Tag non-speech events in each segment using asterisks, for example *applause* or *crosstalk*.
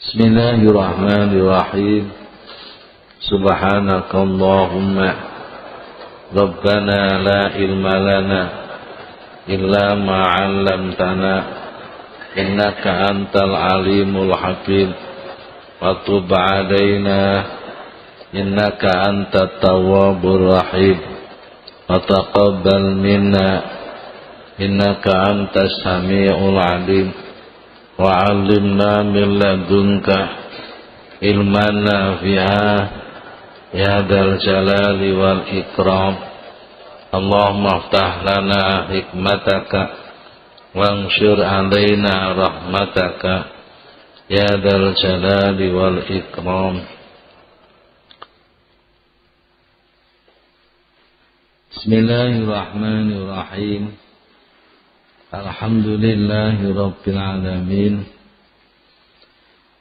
Bismillahirrahmanirrahim. Subhanakallahumma. Rabbana la ilma lana illa ma 'allamtana. Innaka antal alimul hakim. Wa tub 'alaina. Innaka antat tawwabur rahim. Wa taqabbal minna. Samiul alim وعلمنا من لدنك علما نافعا يا ذا الجلال والإكرام. اللهم افتح لنا حكمتك وانشر علينا رحمتك يا ذا الجلال والإكرام. بسم الله الرحمن الرحيم. الحمد لله رب العالمين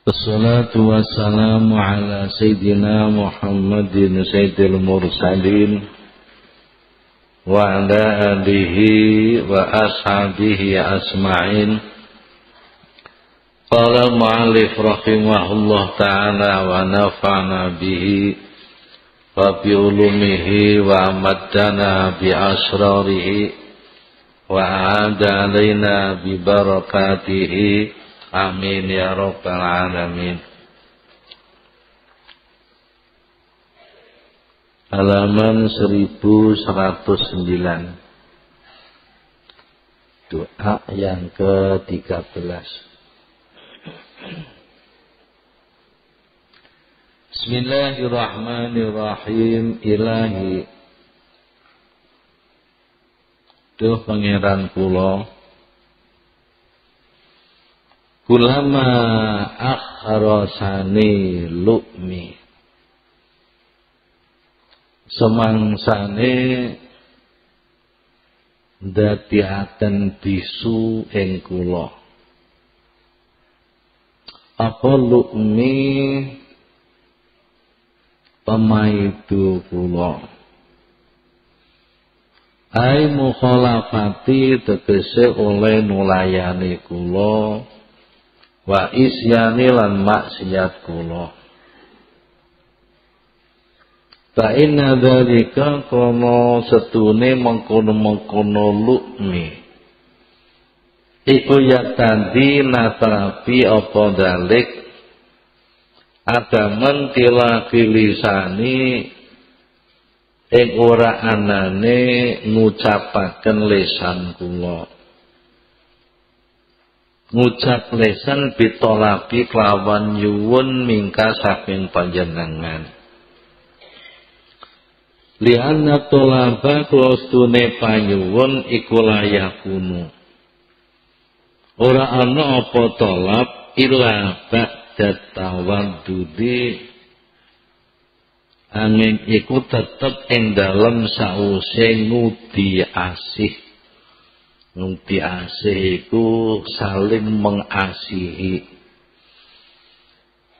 والصلاة والسلام على سيدنا محمد سيد المرسلين وعلى آله وأصحابه أجمعين قال المؤلف رحمه الله تعالى ونفعنا به وبعلومه وأمدنا بأسراره وأعاد علينا ببركاته آمين يا رب العالمين halaman 1109 doa yang ke-13 Bismillahirrahmanirrahim ilahi Duh pangeran kula. Kulama akhrasani lu'mi. Semangsane dadiaken bisu ing kula. Apa lukmi pemaidu kula ai mukhalafati tegese oleh nulayani kula wa isyani lan maksiat kula Fa inna dzalika kono setune mengkono-mengkono lukmi. Iku ya tadi nasrafi apa dalik ada mentila filisani ing ora anane ngucapaken lesan kula. Ngucap lesan bitolapi kelawan yuwun mingka saking panjenengan. Lianna tolaba klostune panyuwun iku layak kuno. Ora ana apa tolab illa ba'da tawaddudi angin iku tetep ing dalem sause ngudi asih. Ngudi asih iku saling mengasihi.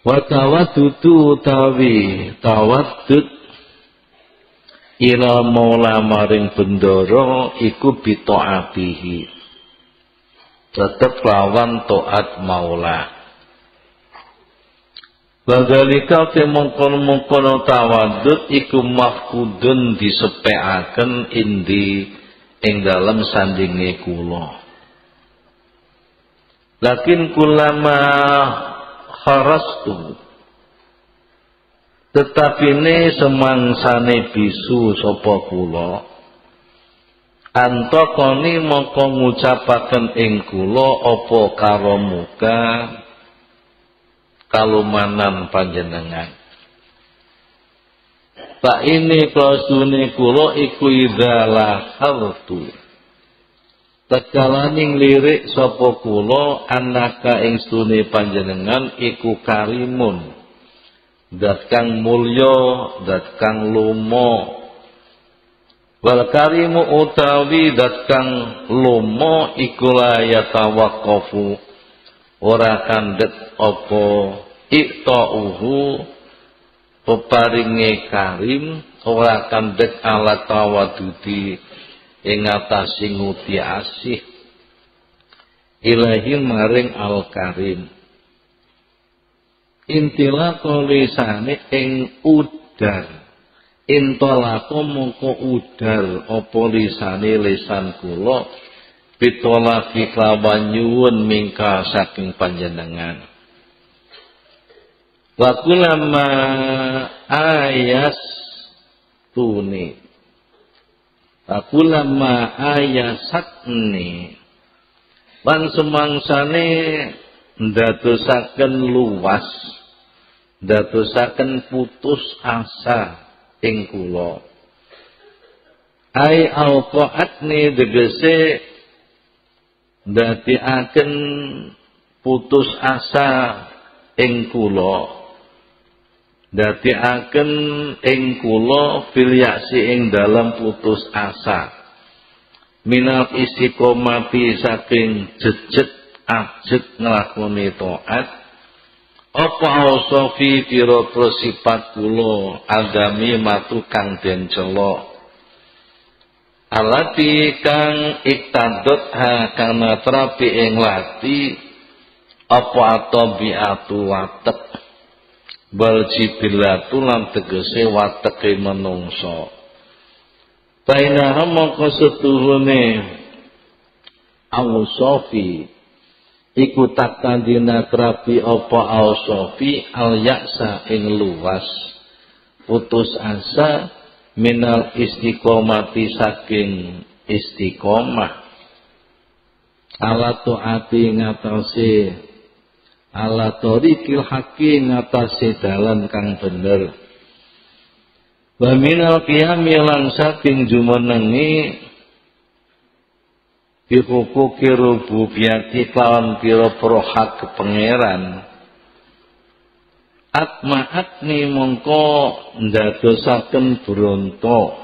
Wa tawaddudu utawi tawaddud ila maula maring bendoro iku bitaatihi tetep lawan taat maula Badalika te mongkon-mongkon tawadud iku mafkudun disepeaken indi ing dalam sandinge kula. Lakin kulama kharastu tetapi ini semangsane bisu sapa kula antokoni mongko ngucapaken ing kula apa karamuka kalumanan panjenengan. Pak ini klausune kula iku idzalah hartu Tekalaning lirik sapa kula anaka ing stune panjenengan iku karimun. Dat kang mulya dat kang lomo wal karimu utawi dat kang lomo iku la yatawaqqafu ora kandhet apa iktauhu peparinge karim ora kandhet ala tawadudi ing atase nguti asih. Ilahi maring al karim intilaqo lisane ing udar. Intolako mongko udar apa lisane lisan kula pitolaki kelawan nyuwun mingka saking panjenengan. Wa kulama ayas tuni. Wa kulama ayasatni lan semangsane ndadosaken luas ndadosaken putus asa ing kula. Ai auqaatni degese akan putus asa ing kula. Akan ing kula filiasi ing dalam putus asa. Minal istiqomati saking jejet ajeg nglakoni taat. Apa ausofi pira-pira sifat kula agami matu kang den celok alati kang iktadot ha kana terapi ing lati apa atabiatu watek? Bal jibilatu lan tegese wateke menungso. Baina mongko setuhune ausofi iku takandina krabi apa ausofi al yaksa ing luas putus asa minal istiqomati saking istiqomah. Ala taati ngatasi ala torikil haki ngatasi dalan kang bener. Wa minal qiyami lan saking jumenengi bihukuki rububiyati kelawan piro-piro hak pangeran atmaatni mongko ndadosaken bronto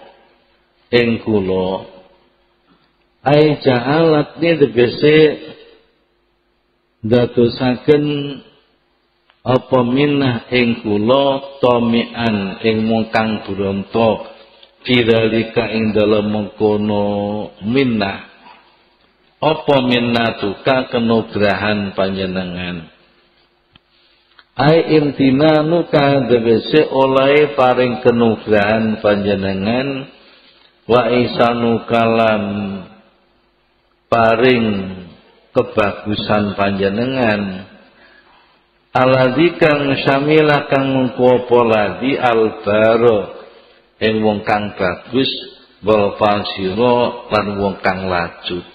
ing kula. Ai ja'alatni tegese ndadosaken apa minah ing kula tomian ing mongkang bronto diralika ing dalem mengkono minah. Apa minnatuka kenugrahan panjenengan ai nuka degese oleh paring kenugrahan panjenengan wa isanuka lan paring kebagusan panjenengan. Aladzi kang syamilah kang mengko ladi albaro ing wong kang bagus wal fasira lan wong kang lacut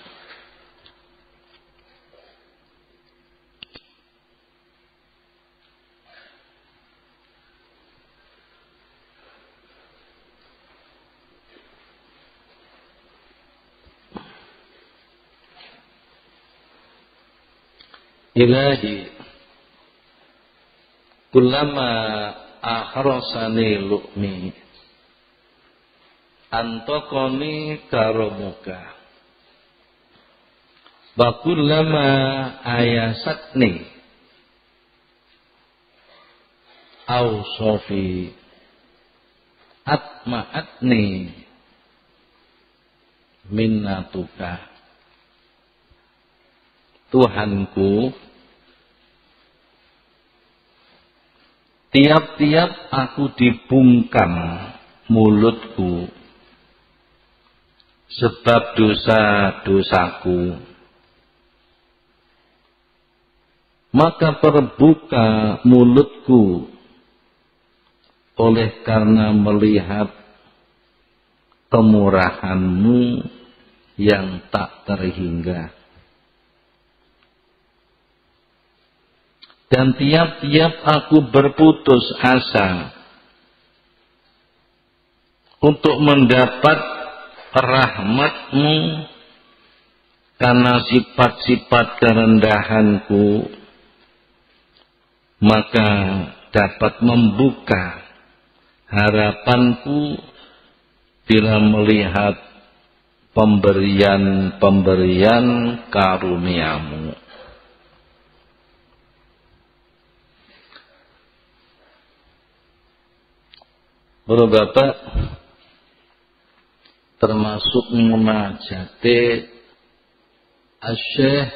Ilahi Kulama ahrasani lu'mi Antokoni karomuka Bakulama ayasatni Awsofi Atma'atni Minnatuka. Tuhanku tiap-tiap aku dibungkam mulutku sebab dosa-dosaku maka terbuka mulutku oleh karena melihat kemurahanmu yang tak terhingga. Dan tiap-tiap aku berputus asa untuk mendapat rahmatmu karena sifat-sifat kerendahanku maka dapat membuka harapanku bila melihat pemberian-pemberian karuniamu. Para bapak termasuk munajate Asyikh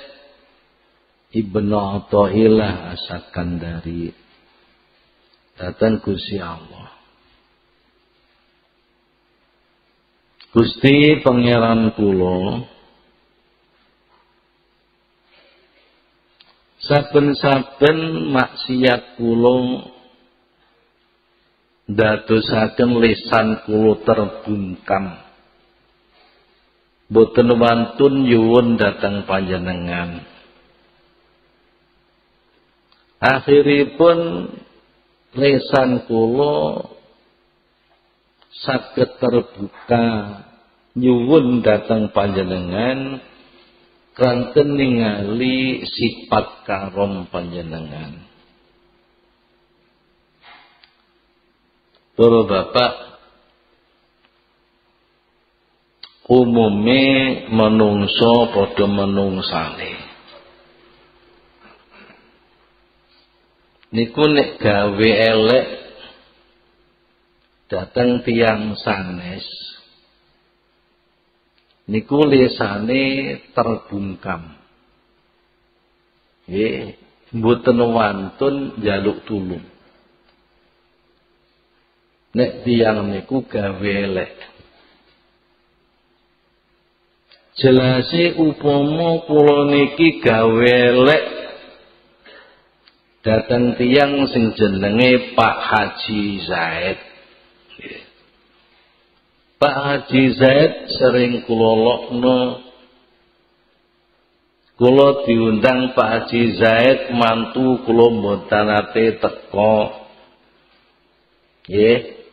Ibnu Athaillah Asakandari datang Gusti Allah. Gusti Pangeran kula saben-saben maksiat kula dadosaken lisan kula terbungkam. Boten wantun yuwun datang panjenengan. Akhiripun lisan kula saged terbuka nyuwun datang panjenengan kanten ningali sifat karom panjenengan Para bapak umume menungso padha menungsane. Niku nek gawe elek dateng tiang sanes. Niku lisane terbungkam. Nggih, mboten wantun tulung. Nek tiang niku gawe elek jelase upama kula niki gawe dateng tiang sing jenenge Pak Haji Zaid. Pak Haji Zaid sering kula lokno. Diundang Pak Haji Zaid mantu kula mboten teko. Nggih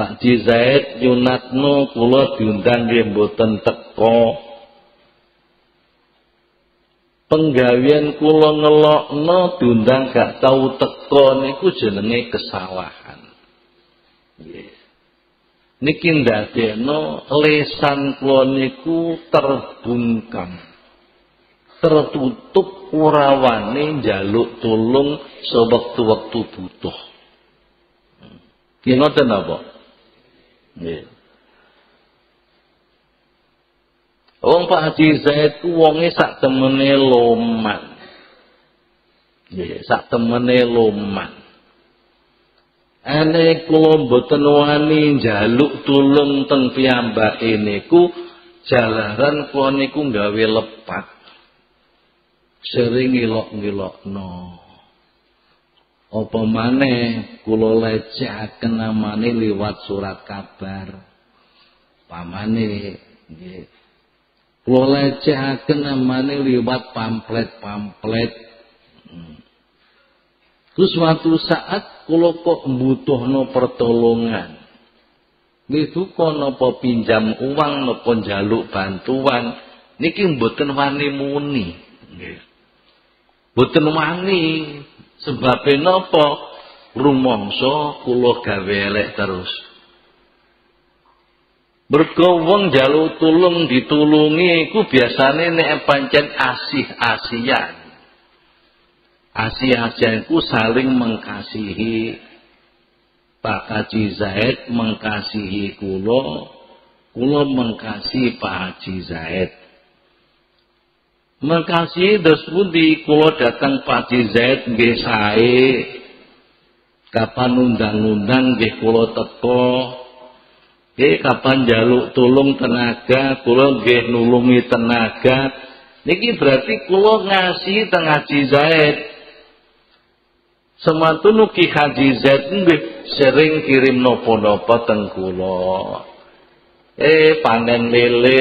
Pak Ji Zaid nyunatno kula diundang nggih mboten teko. Penggawean kula ngelokno diundang gak tau teko niku jenenge kesalahan. Nggih. Niki ndadekno lesan kula niku terbungkam. Tertutup ora wani njaluk tulung sewektu-wektu butuh. Nggih ngoten apa? Nggih. Wong Pak Haji Zaid ku wonge sak temene loman. Nggih, sak temene loman. Ane kula mboten wani njaluk tulung teng piyambake niku jalaran kula niku gawe lepat. Sering ngilok-ngilokno. Apa maneh kula lecekaken namane liwat surat kabar. Pamane nggih. Kula lecekaken namane liwat pamflet-pamflet. Hmm. Terus suatu saat kula kok mbutuhno pertolongan. Niku napa pinjam uang napa njaluk bantuan niki mboten wani muni. Nggih. Mboten wani Sebab napa rumangsa kula gawe elek terus. Mergo wong njaluk tulung ditulungi iku biasane nek pancen asih-asihan. Asih-asihan iku saling mengkasihi. Pak Haji Zaid mengkasihi kula, kula mengkasihi Pak Haji Zaid. Makasih dos pundi kula datang Pak Zaid nggih sae. Kapan undang-undang nggih kula teko. Nggih kapan jaluk tulung tenaga kula nggih nulungi tenaga. Niki berarti kula ngasih teng Haji Zaid. Semantun Ki Haji Zaid nggih sering kirim napa-napa teng kula. Eh panen lele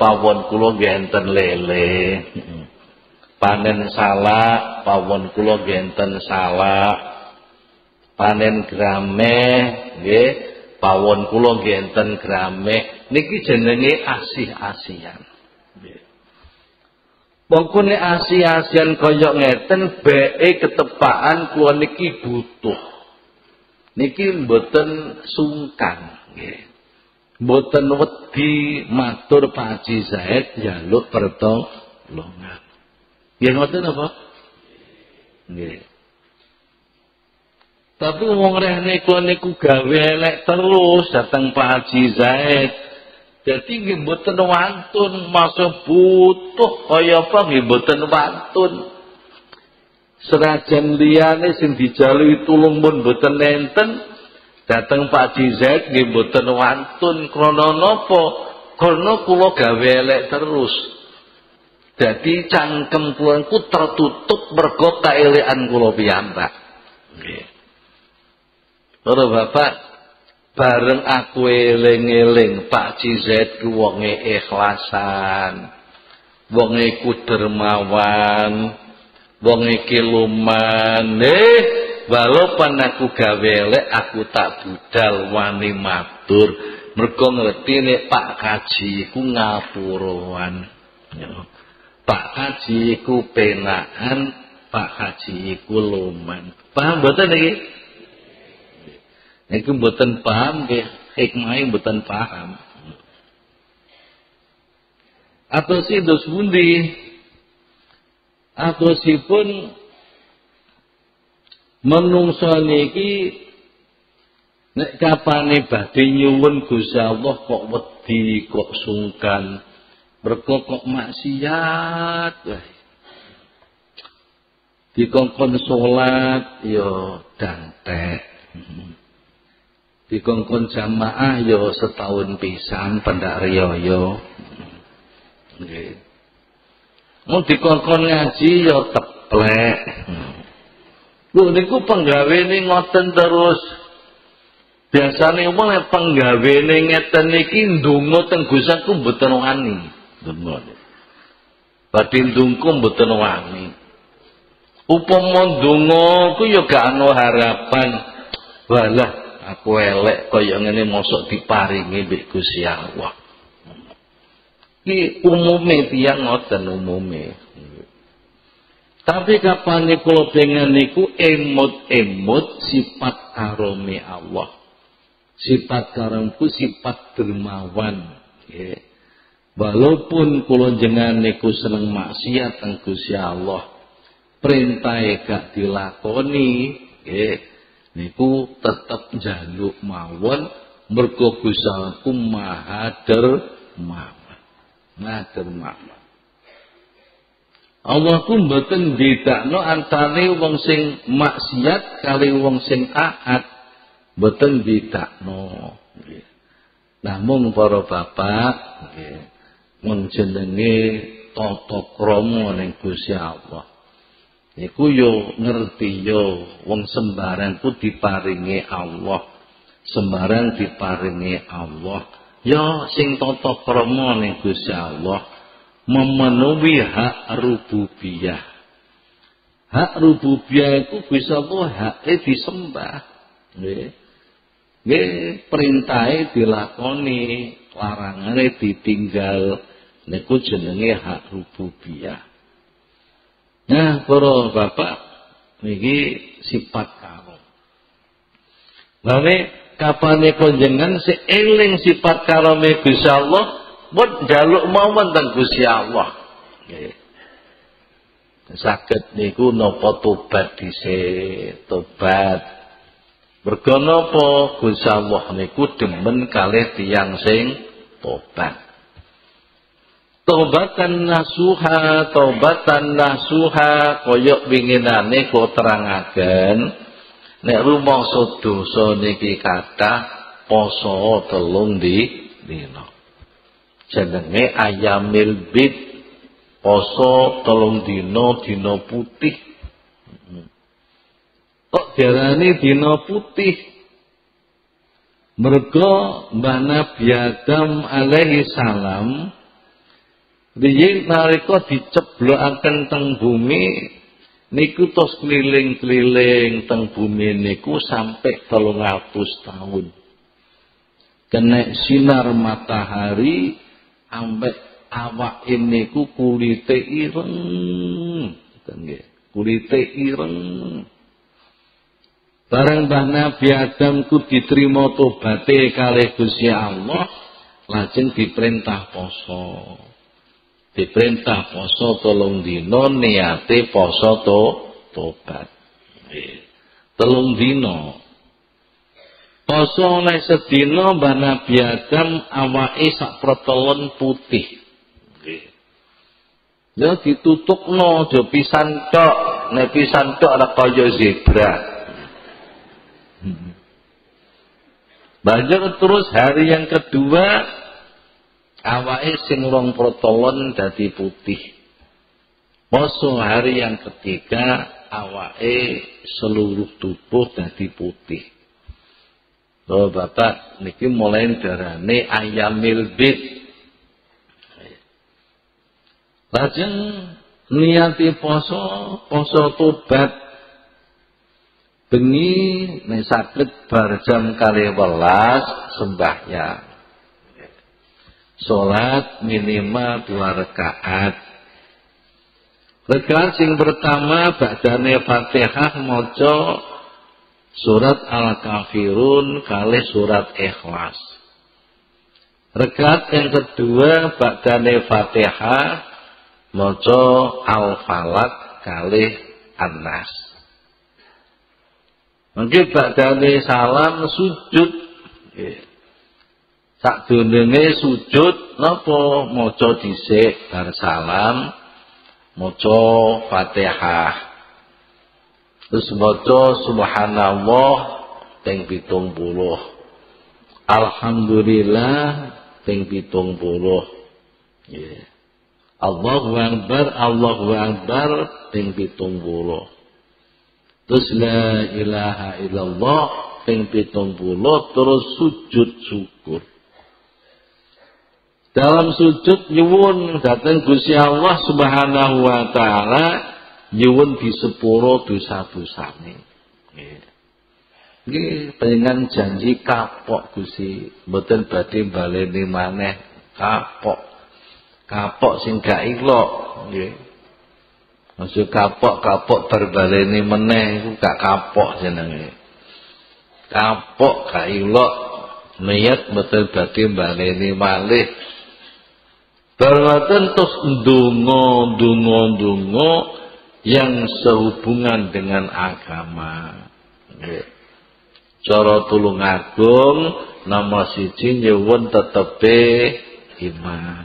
pawon kula genten lele. Panen salak pawon kula genten salak. Panen grame nggih pawon kula genten grame. Niki jenenge asih-asihan. Nggih. Pokoknya asih-asihan kaya ngeten beke ketepaan kula niki butuh. Niki mboten sungkan. Mboten wedi matur Pak Haji Zaid njaluk pertolongan. Nggih ngoten apa? Nggih. Tapi wong rene kula niku gawe elek terus datang Pak Haji Zaid. Jadi nggih mboten wantun masa butuh kaya apa nggih mboten wantun. Senajan liyane sing dijalui tulung pun boten enten, dateng Pak Jizet nggih boten wantun krana napa? Karena kula gawe terus. Jadi cangkem kula ku tertutup mergo kaelekan kula piyambak. Nggih. Bapak, bareng aku eling-eling Pak Jizet ku wonge ikhlasan. Wonge ku dermawan wong iki luman eh walaupun aku gawe aku tak budal wani matur. Mergo ngerti nek Pak Kaji iku ngapuruan Pak Kaji iku penaan Pak Kaji iku luman paham mboten iki? Iku mboten paham nggih. Hikmahe mboten paham. Atau sih dos bundi atosipun menungso niki nek kapane badhe nyuwun Gusti Allah kok wedi kok sungkan mergo kok maksiat dikongkon salat ya dantek. Dikongkon jamaah ya setahun pisan pendak riyo nggih. Mau dikongkon ngaji ya teplek. Lho niku penggawene ngoten terus. Biasane wong nek penggawene ngeten iki ndonga teng Gusaku mboten wani. Ndonga. Badhe ndungku mboten wani. Upama ndonga ku ya gak ana harapan. Walah aku elek kaya ngene mosok diparingi mbek Gusti Allah. Ki umume tiyang ngoten umume. Tapi kapan kula pengen niku emut-emut sifat karome Allah. Sifat karomku sifat dermawan. Ya. Walaupun kula jenengan niku seneng maksiat teng Gusti Allah, perintah gak dilakoni, ya. niku jaluk mawon mergo Gusti maha dermawan. Makna. Allah ku mboten bedakno antane wong sing maksiat kali wong sing taat. Mboten bedakno. Nggih. Namun para bapak nggih mun jenenge tata krama ning Gusti Allah. Iku yo ngerti yo wong sembarang ku diparingi Allah. Sembarang diparingi Allah. Ya sing tata krama ning Gusti Allah memenuhi hak rububiyah. Hak rububiyah itu bisa Allah hake disembah. Nggih. Nggih dilakoni, larangane ditinggal. Niku jenenge hak rububiyah. Nah, para bapak niki sifat kamu. Lalu kapane konjengan eling sifat karome Gusti Allah mun jaluk mawon teng Gusti Allah. Nggih. Saged niku napa tobat dhisik tobat. Mergo napa Gusti Allah niku demen kalih tiyang sing tobat. Tobatan nasuha, tobatan nasuha, koyok winginane kok terangaken. Nek rumangsa dosa niki kathah poso telung di dina. Jenenge ayamil bid poso telung dina dina putih. Kok diarani dina putih? Mergo Mbah Nabi Adam alaihi salam riyin nalika diceblokaken teng bumi niku tos keliling-keliling teng bumi niku sampai telung atus tahun. Kena sinar matahari ambek awak ini ku kulite ireng. Kulite ireng. Barang Mbah Nabi Adam ku diterima tobaté kalih Gusti Allah, lajeng diperintah poso. Diperintah poso tolong dino niate poso to tobat. Telung dino poso oleh sedino mbah Nabi Adam sak protelon putih Ya no, aja pisan tok. Nek pisan tok ora kaya zebra. Banjur terus hari yang kedua awake sing rong protolon dadi putih. Poso hari yang ketiga awake seluruh tubuh dadi putih. Oh Bapak niki mulai darane ayamil bid Lajeng niati poso, poso tobat. Bengi nek saged bar jam kali welas sembahyang. Salat minimal dua rakaat. Rakaat sing pertama ba'dane Fatihah maca surat Al-Kafirun kali surat Ikhlas. Rakaat yang kedua ba'dane Fatihah maca al-falak kalih an-nas. Mungkin badane salam sujud. Sak dunenge sujud napa maca dhisik bar salam maca Fatihah. Terus maca subhanallah ping 70. Alhamdulillah ping 70. Yeah. Allahu Akbar, Allahu Akbar ping 70. Terus la ilaha illallah ping 70 terus sujud syukur. Dalam sujud nyuwun datang Gusti Allah Subhanahu wa taala nyuwun di sepuro dosa-dosane. Nggih, pengen janji kapok Gusti, mboten badhe baleni maneh kapok. Kapok sing gak nggih. Maksud kapok-kapok berbaleni meneh iku gak kapok jenenge. Kapok gak ilok niat betul badhe baleni malih. Berwatan terus dungo, dungo, dungo yang sehubungan dengan agama. Cara tulung agung nama siji nyuwun tetepe iman.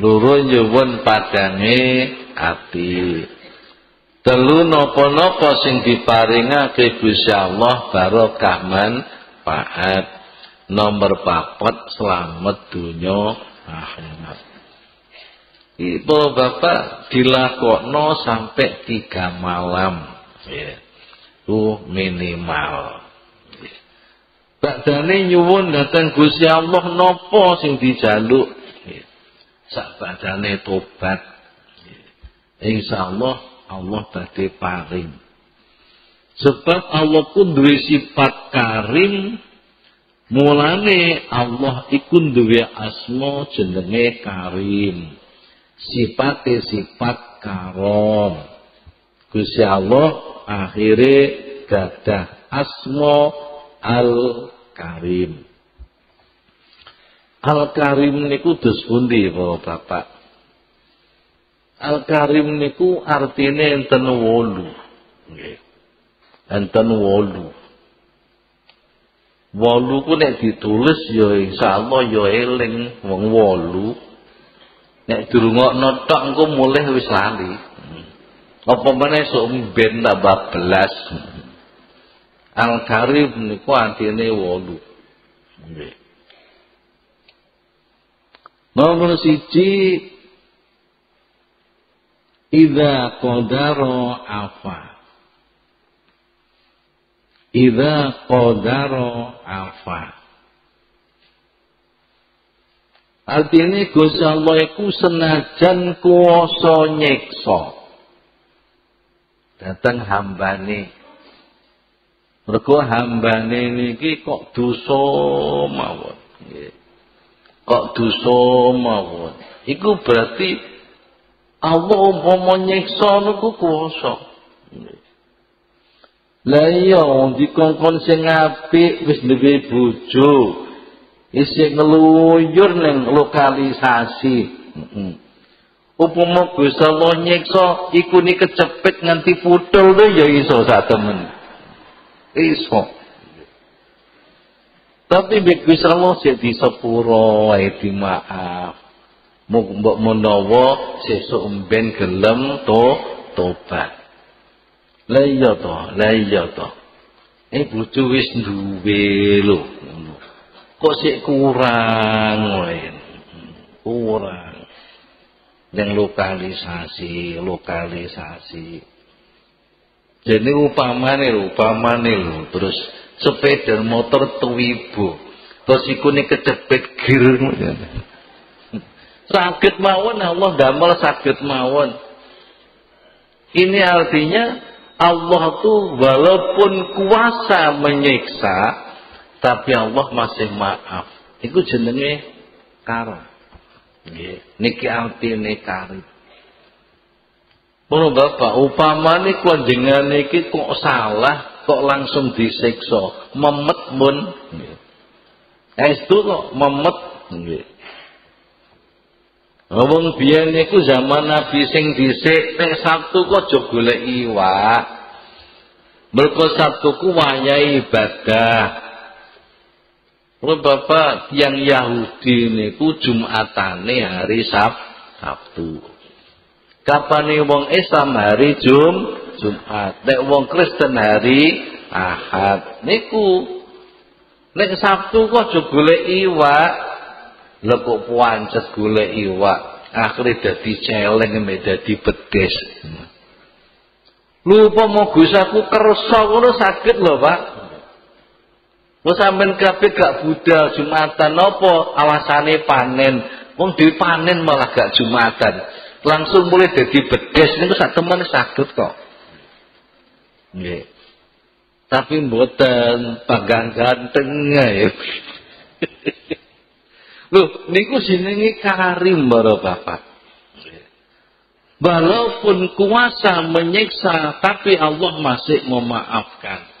Loro nyuwun padange ati. Telu napa-napa sing diparingake Gusti Allah barokah manfaat. Nomor papat selamat dunia akhirat. Ibu bapak dilakokno sampai tiga malam. Ya. Uh, minimal. Badane nyuwun datang Gusti Allah nopo sing dijaluk sak badane tobat insyaallah Allah badhe paring sebab Allah pun duwe sifat karim mulane Allah iku duwe asma jenenge karim sifate sifat karom Gusti Allah akhire gadah asma al karim Al-Karim niku dos pundi Bapak? Al-Karim niku artine enten wolu. Enten wolu. Wolu ku nek ditulis ya insyaallah ya eling wong wolu. Nek durungokno tok engko mulih wis lali. Apa meneh sok ben tambah belas. Al-Karim niku artine wolu. Nggih. Nomor siji Iza qadaro afa Iza qadaro afa Artinya Gusti Allah iku senajan kuwasa nyiksa. Dateng hambane. Mergo hambane niki kok dosa mawon. Kok dosa mawon iku berarti Allah umpama nyiksa niku kuwasa lah iya dikongkon sing apik wis duwe bojo isih ngeluyur ning lokalisasi. Heeh upama Gusti Allah nyiksa iku ni nganti putul ya iso sak temen iso. Tapi Gusti Allah sik di sepuro wae di maaf. mbok menawa sesuk mben gelem to tobat. La iya to la iya to. Eh bojo wis duwe lho kok sik kurang wae kurang. Yang lokalisasi lokalisasi. Jadi upamane lho upamane lho. Terus sepeda motor tuwibu. Terus iku kecepet gir. *laughs* Sakit mawon Allah damel sakit mawon. Ini artinya Allah tuh walaupun kuasa menyiksa tapi Allah masih maaf. Itu jenenge karam. Nggih, niki artine karim. Para Bapak, upamane kunjengan niki kok salah, kok langsung disiksa, memet mun. Estu kok memet nggih. Wong biyen niku zaman Nabi sing dhisik nek Sabtu kok aja golek iwak. Mergo Sabtu ku wayahe ibadah. Wong Bapak yang Yahudi niku Jumatane hari Sab Sabtu. Kapane wong Islam hari Jum Jumat. Nek wong Kristen hari Ahad. Niku nek Sabtu kok aja golek iwak. Lha kok puancet golek iwak, akhire dadi celeng mek dadi bedes. Lho upama Gus aku kersa ngono sakit lho, Pak. Wong sampean kabeh gak budal Jumatan napa alasane panen. Wong dipanen malah gak Jumatan. Langsung mulai dadi bedes niku sak temen sakit kok. Nggih. Tapi mboten panggang ganteng ya. *laughs* Loh, niku jenenge karim para bapak. Walaupun kuasa menyiksa, tapi Allah masih memaafkan.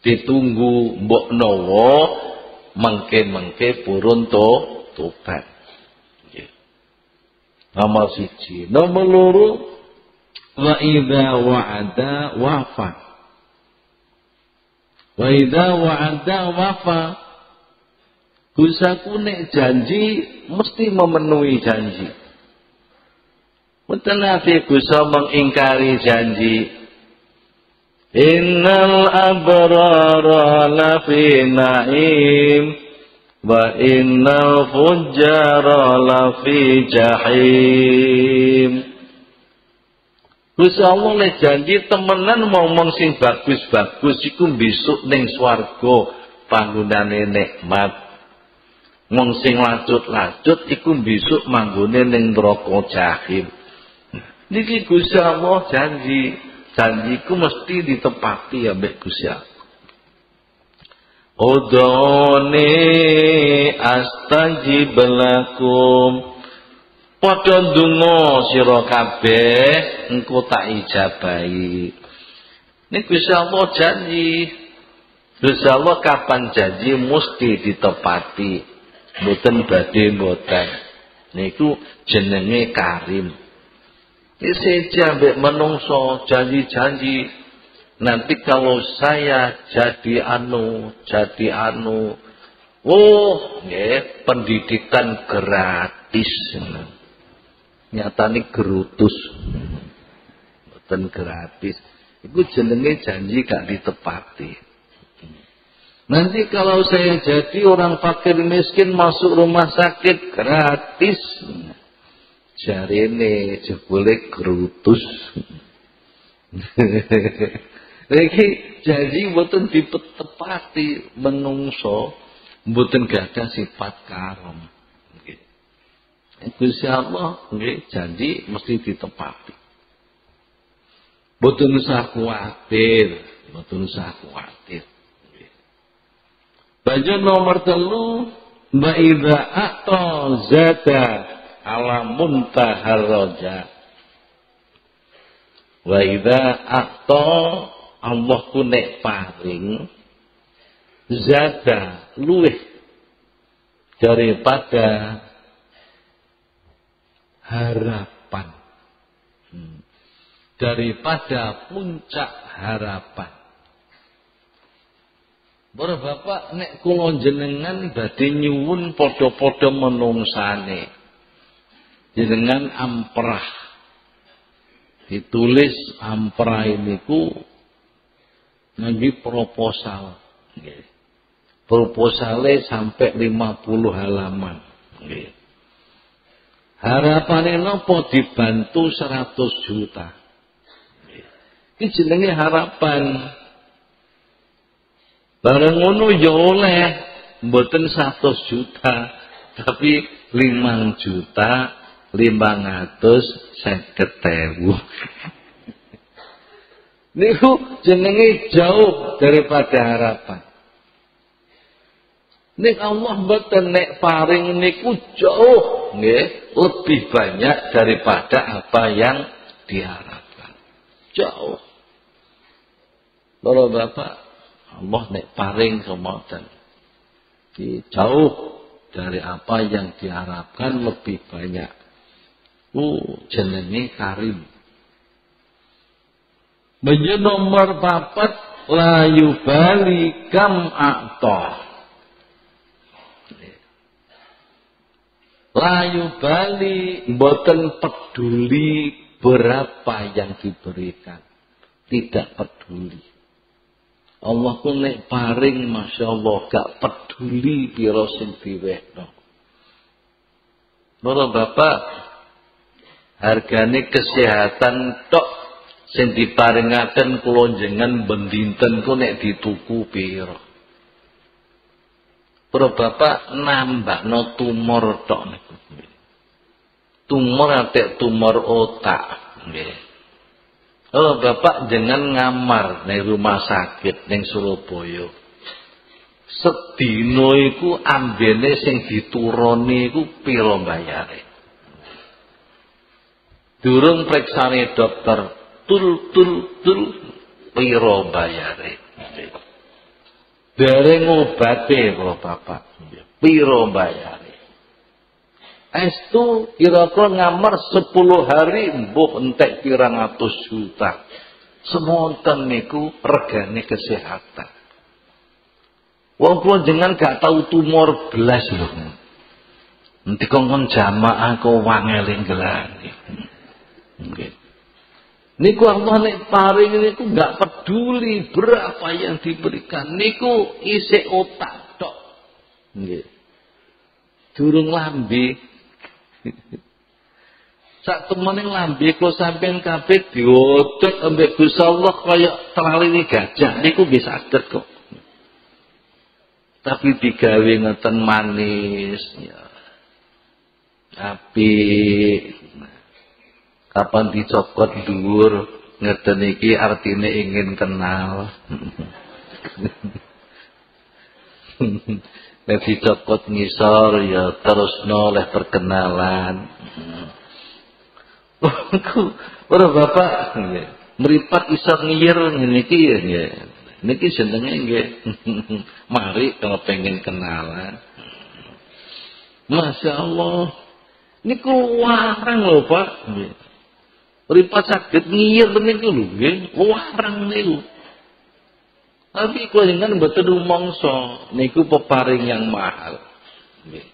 Ditunggu mbok nowo, mengke-mengke purun to tobat. Nomor siji. Nomor loro, wa idza wa'ada wafa. Wa idza wa'ada wafa. Gusaku nek janji mesti memenuhi janji. Mboten ate Gusa mengingkari janji. Innal abrara lafi na'im wa innal fujjara lafi jahim. Gusti Allah le janji temenan ngomong sing bagus-bagus iku besok ning swarga panggonane nikmat. Wong sing lacut-lacut iku besok manggone ning neraka jahim. Niki Gusti Allah janji, janjiku mesti ditepati ambek Gusti Allah. Udoni astajib lakum. Padha ndonga sira kabeh engko tak ijabahi. Nek Gusti Allah janji, Gusti Allah kapan janji mesti ditepati mboten badhe mboten niku jenenge karim Isi ambek menungso janji-janji. Nanti kalau saya jadi anu jadi anu oh nggih pendidikan gratis. Nyatane gerutus. Mboten gratis. Iku jenenge janji gak ditepati. Nanti kalau saya jadi orang fakir miskin masuk rumah sakit gratis. Jari ini jebule gerutus. Lagi *laughs* jadi mboten dipetepati menungso mboten ada sifat karom. Gusti Allah janji mesti ditepati. Mboten usah kuwatir, mboten usah kuwatir. Baju nomor telu Ba'idha atau zata ala muntahar roja. Wa idza atau Allah ku nek paring zata luwih daripada harapan. Hmm. Daripada puncak harapan. Bapak nek kula jenengan badhe nyuwun padha-padha menungsane. Jenengan amprah. Ditulis amprah ini ku ngaji proposal. Nggih. Proposalnya sampai 50 halaman. Nggih. Harapane nopo dibantu 100 juta. Iki jenenge harapan. Bareng ngono ya oleh mboten 100 juta, tapi 5 juta 550 ewu. *laughs* Niku jenenge jauh daripada harapan. Nek Allah mboten nek paring niku jauh nggih, lebih banyak daripada apa yang diharapkan. Jauh. Loro Bapak, Allah nek paring kemoten. Jauh dari apa yang diharapkan lebih banyak. Uh, jenenge karim. Menjadi nomor papat layu bali kam. Layu bali mboten peduli berapa yang diberikan. Tidak peduli. Allah ku nek paring Masya Allah gak peduli piro sing diwekno. Loro Bapak hargane kesehatan tok sing diparingaken kula jenengan bendinten ku nek dituku piro. Para bapak nambah no tumor tok niku. Tumor atek tumor otak. Nggih. Kalau bapak jangan ngamar ning rumah sakit ning Surabaya. Sedina iku ambene sing dituruni iku pira bayare? Durung preksane dokter tul tul tul pira bayare? Dereng ngobate kula Bapak. Piro bayare? Estu kira-kira ngamar 10 hari mbuh entek pirang atus juta. Semonten niku regane kesehatan. Wong kula jenengan gak tahu tumor belas lho. Nanti kongkon jamaah kok wangeling gelane. Nggih. Niku Allah nek paring niku nggak peduli berapa yang diberikan. Niku isi otak tok. Nggih. Durung lambe. *laughs* Sak temene lambe kula sampean kabeh diodot ambek Gusti Allah kaya traline gajah niku nggih saged kok. Tapi digawe ngeten manis ya. Kapan dicopot dhuwur ngeten iki artine ingin kenal. *laughs* Nek dicopot ngisor ya terus oleh perkenalan. *laughs* Ora bapak meripat isor ngiyir ngene iki ya. Niki jenenge nggih. *laughs* Mari kalau pengen kenalan. Masya Allah. Niku warang lho Pak. Nggih. Ripat sakit ngiyir niku lho nggih, warang niku. Tapi kula jenengan mboten rumangsa niku peparing yang mahal. Nggih.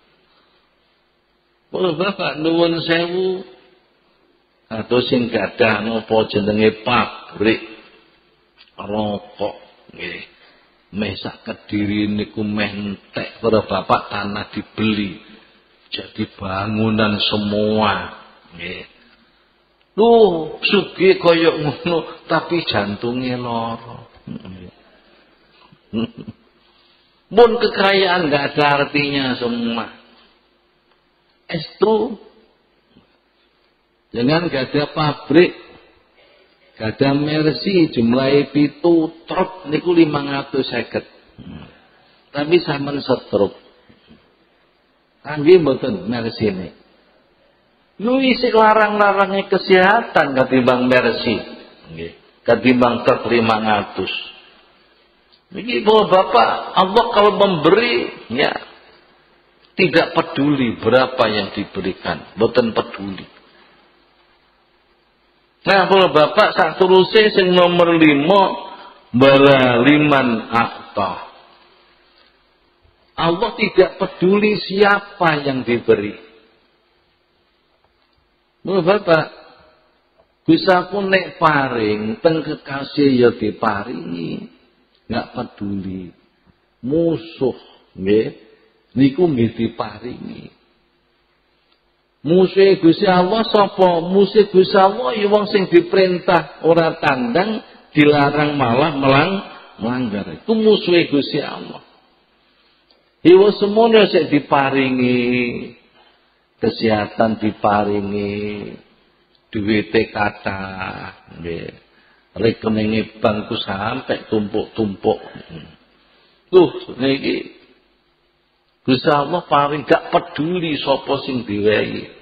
Kalau Bapak nuwun sewu atau sing gadah napa jenenge pabrik rokok nggih. Meh sak Kediri niku meh entek bapak tanah dibeli jadi bangunan semua nggih. Loh, sugi koyok ngono tapi jantungnya loro. Pun kekayaan nggak ada artinya semua. Estu dengan gak ada pabrik, gak ada mercy jumlah pitu truk niku 550. Tapi sampean setruk. Kangge mboten mercy nih. Lu isi larang-larangnya kesehatan ketimbang mercy. Ketimbang truk 500. Ini bahwa Bapak, Allah kalau memberi, ya tidak peduli berapa yang diberikan, boten peduli. Nah, kalau Bapak sak terusé sing nomor lima bala liman akta. Allah tidak peduli siapa yang diberi. Mau Bapak, bisa pun nek paring, teng kekasih ya diparingi. Nggak peduli. Musuh, nggih. Niku nggih diparingi. Musuh Gusti Allah sapa? Musuh Gusti Allah ya wong sing diperintah ora tandang, dilarang malah melang melanggar. Itu musuh Gusti Allah. Iwa semuanya sik diparingi kesehatan diparingi duit kata nggih rekening bank sampai tumpuk-tumpuk tuh niki Gusti Allah paling gak peduli sapa sing diwehi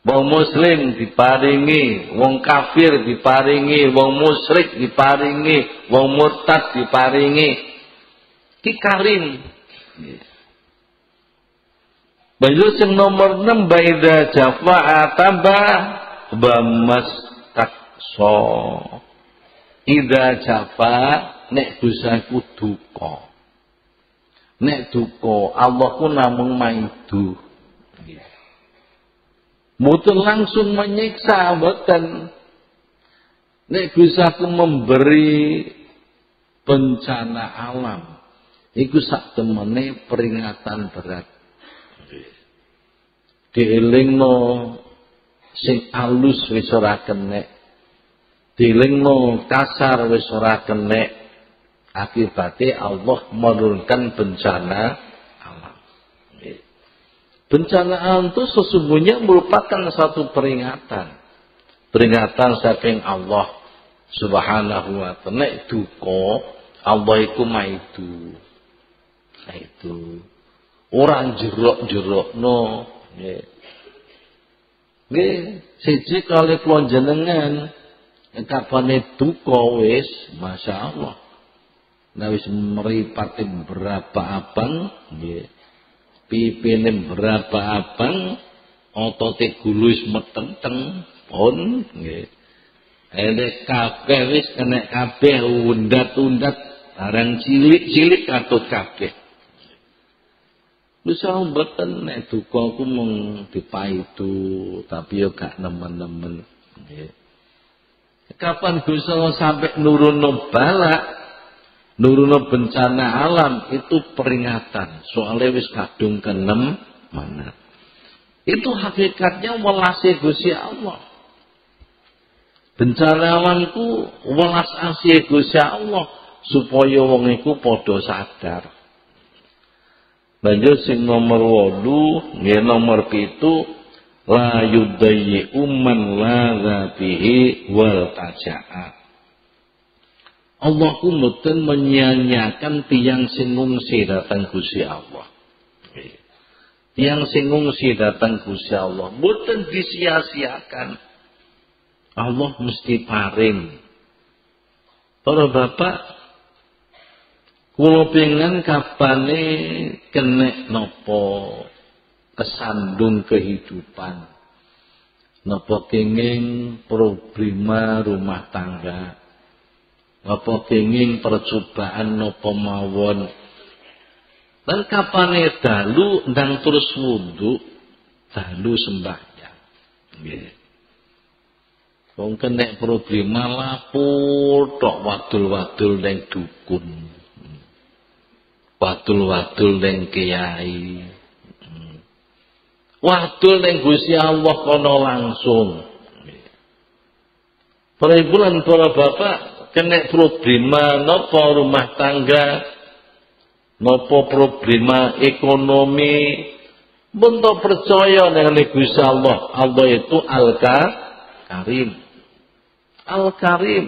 Wong muslim diparingi, wong kafir diparingi, wong musyrik diparingi, wong murtad diparingi. Ki karim. Baju sing nomor 6 baida jafa'a tambah bamas takso. Ida jafa nek dosaku duka. Nek duka Allah ku namung maidu. Mutun langsung menyiksa mboten. Nek dosaku memberi bencana alam. Iku sak temene peringatan berat dielingno sing alus wis ora kenek. Dielingno kasar wis ora kenek. Akibatnya Allah menurunkan bencana alam. Bencana alam itu sesungguhnya merupakan satu peringatan. Peringatan saking Allah subhanahu wa ta'ala. Nek duka Allah nah itu orang jerok-jerok no Nggih. Nggih, siji kali kula jenengan kapane duka wis masyaallah. Nah wis mripate berapa abang nggih. Pipine berapa abang otote gulu wis metenteng pun nggih. Ele kabeh wis kena kabeh undat-undat barang cilik-cilik katut kabeh. Bisa mboten nek duka ku mung dipaitu tapi yo gak nemen-nemen. Kapan Gusti sampai nuruno balak, nuruno bencana alam itu peringatan. Soalnya wis kadung kenem mana. Itu hakikatnya welase Gusti Allah. Bencana alamku welas asih Gusti Allah supaya wong iku sadar. Banjur sing nomor wolu, nggih nomor pitu la yudayyi umman la bihi wal taja'a. Allah ku mboten menyia-nyiakan tiang sing ngungsi datang Gusti Allah. Tiang sing ngungsi datang Gusti Allah mboten disia-siakan. Allah mesti paring. Para bapak Kulo pengen kapane kenek nopo kesandung kehidupan. Nopo kenging problema rumah tangga. Nopo kenging percobaan nopo mawon. Dan kapane dalu ndang terus wudhu, dalu sembahyang. Nggih. Wong kenek problema lapor tok wadul-wadul ning dukun wadul-wadul ning kiai. Wadul ning Gusti Allah kono langsung. Para ibu lan para bapak kena problema napa rumah tangga, napa problema ekonomi, bentuk percaya dengan Gusti Allah. Allah itu Al-Karim. Al-Karim.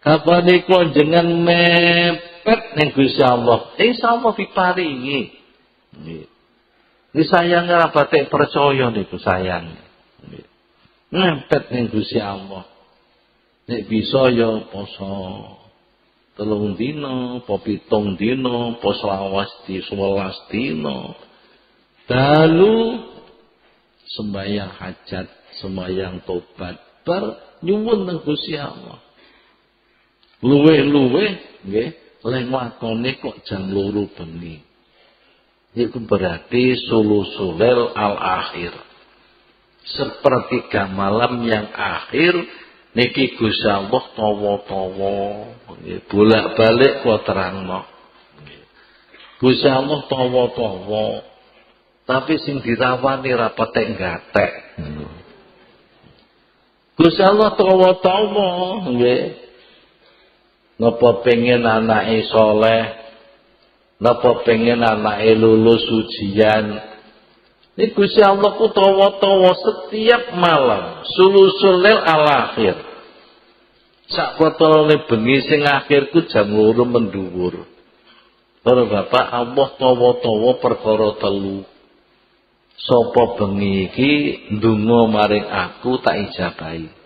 Kapan iku jenengan mep mepet ning Gusti Allah. Insyaallah diparingi. Ini sayang ora batik percaya niku sayang. Nggih. Mepet ning Gusti Allah. Nek bisa ya poso telung dina, apa pitung dina, apa selawas di sewelas dina. Dalu sembahyang hajat, sembahyang tobat, bar nyuwun Gusti Allah. Luwe-luwe nggih Leng lakone kok jam loro bengi. Itu berarti sulusulel al akhir. sepertiga malam yang akhir niki Gusti tawa-tawa. Bolak-balik kula terangno. Gusti Allah tawa-tawa. Tapi sing dirawani ra petek gatek. Allah tawa-tawa. Nggih napa pengen anake soleh napa pengen anake lulus ujian ini Gusti Allah ku tawa-tawa setiap malam sulusul lil al akhir. Sak kotone bengi sing akhir ku jam loro mendhuwur. Para bapak Allah tawa-tawa perkara telu. Sapa bengi iki ndonga maring aku tak ijabahi.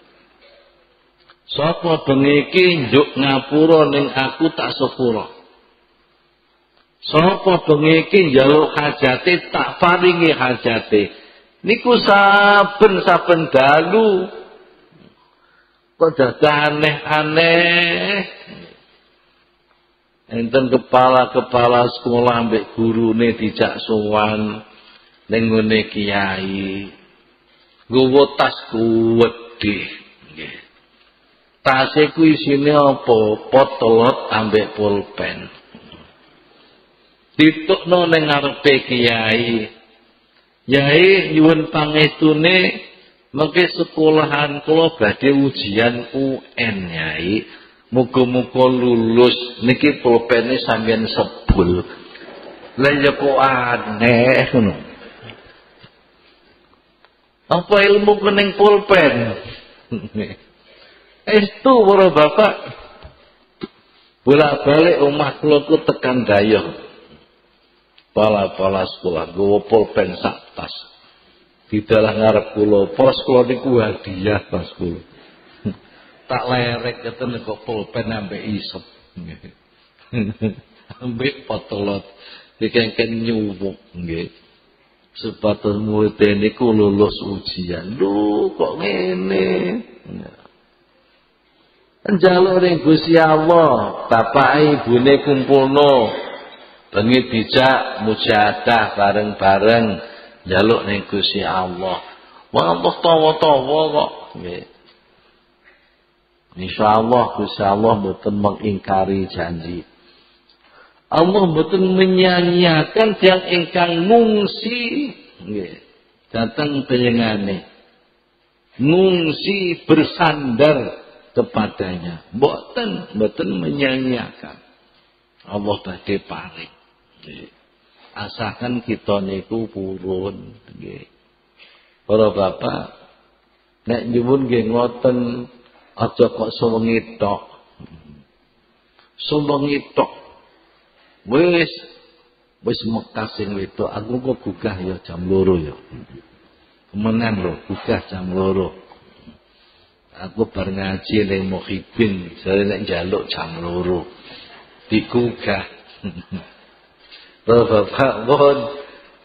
Sapa bengi iki njuk ngapura ning aku tak sepura. Sapa bengi iki njaluk hajate tak paringi hajate. Niku saben-saben dalu kok dadah aneh-aneh. Enten kepala-kepala sekolah ambek gurune dijak sowan ning ngene kiai. Nggowo tas gedhe. Nggih. Tase ku isine apa? Potolot ambek pulpen. Ditukno ning ngarepe kiai. Yai nyuwun pangestune mengke sekolahan kula badhe ujian UN Yai. Muga-muga lulus niki pulpene sampeyan sebul. Lha ya kok aneh ngono. Apa ilmu kening pulpen *laughs* Estu para bapak. Bolak-balik omah kula ku tekan dayong pala-pala sekolah gue pulpen sak tas. Dalam ngarep kula pos kula niku hadiah pas kula. *laughs* Tak lerek ketemu kok pulpen ambek isep. *laughs* Ambek potolot dikengken nyuwuk nggih. Sepatus murid niku lulus ujian. Lho kok ngene Njaluk ning Gusti Allah, bapak ibune kumpulno, bengi dijak mujahadah bareng-bareng jaluk ning Gusti Allah. Wong Allah tawa-tawa kok. Insyaallah Gusti Allah mboten mengingkari janji. Allah mboten menyanyiakan yang ingkang ngungsi nggih. Datang penyengane. Ngungsi bersandar kepadanya. Mboten mboten menyanyiakan. Allah badhe paring. Asalkan kita niku purun. Para bapak nek nyuwun nggih ngoten aja kok sewengi tok. Sewengi tok. Wis wis mekas sing wedok aku kok gugah ya jam loro ya. Kemenan lho gugah jam loro. Aku bar ngaji ning Muhibin, jare nek njaluk jam loro. Digugah. *laughs* Bapak pun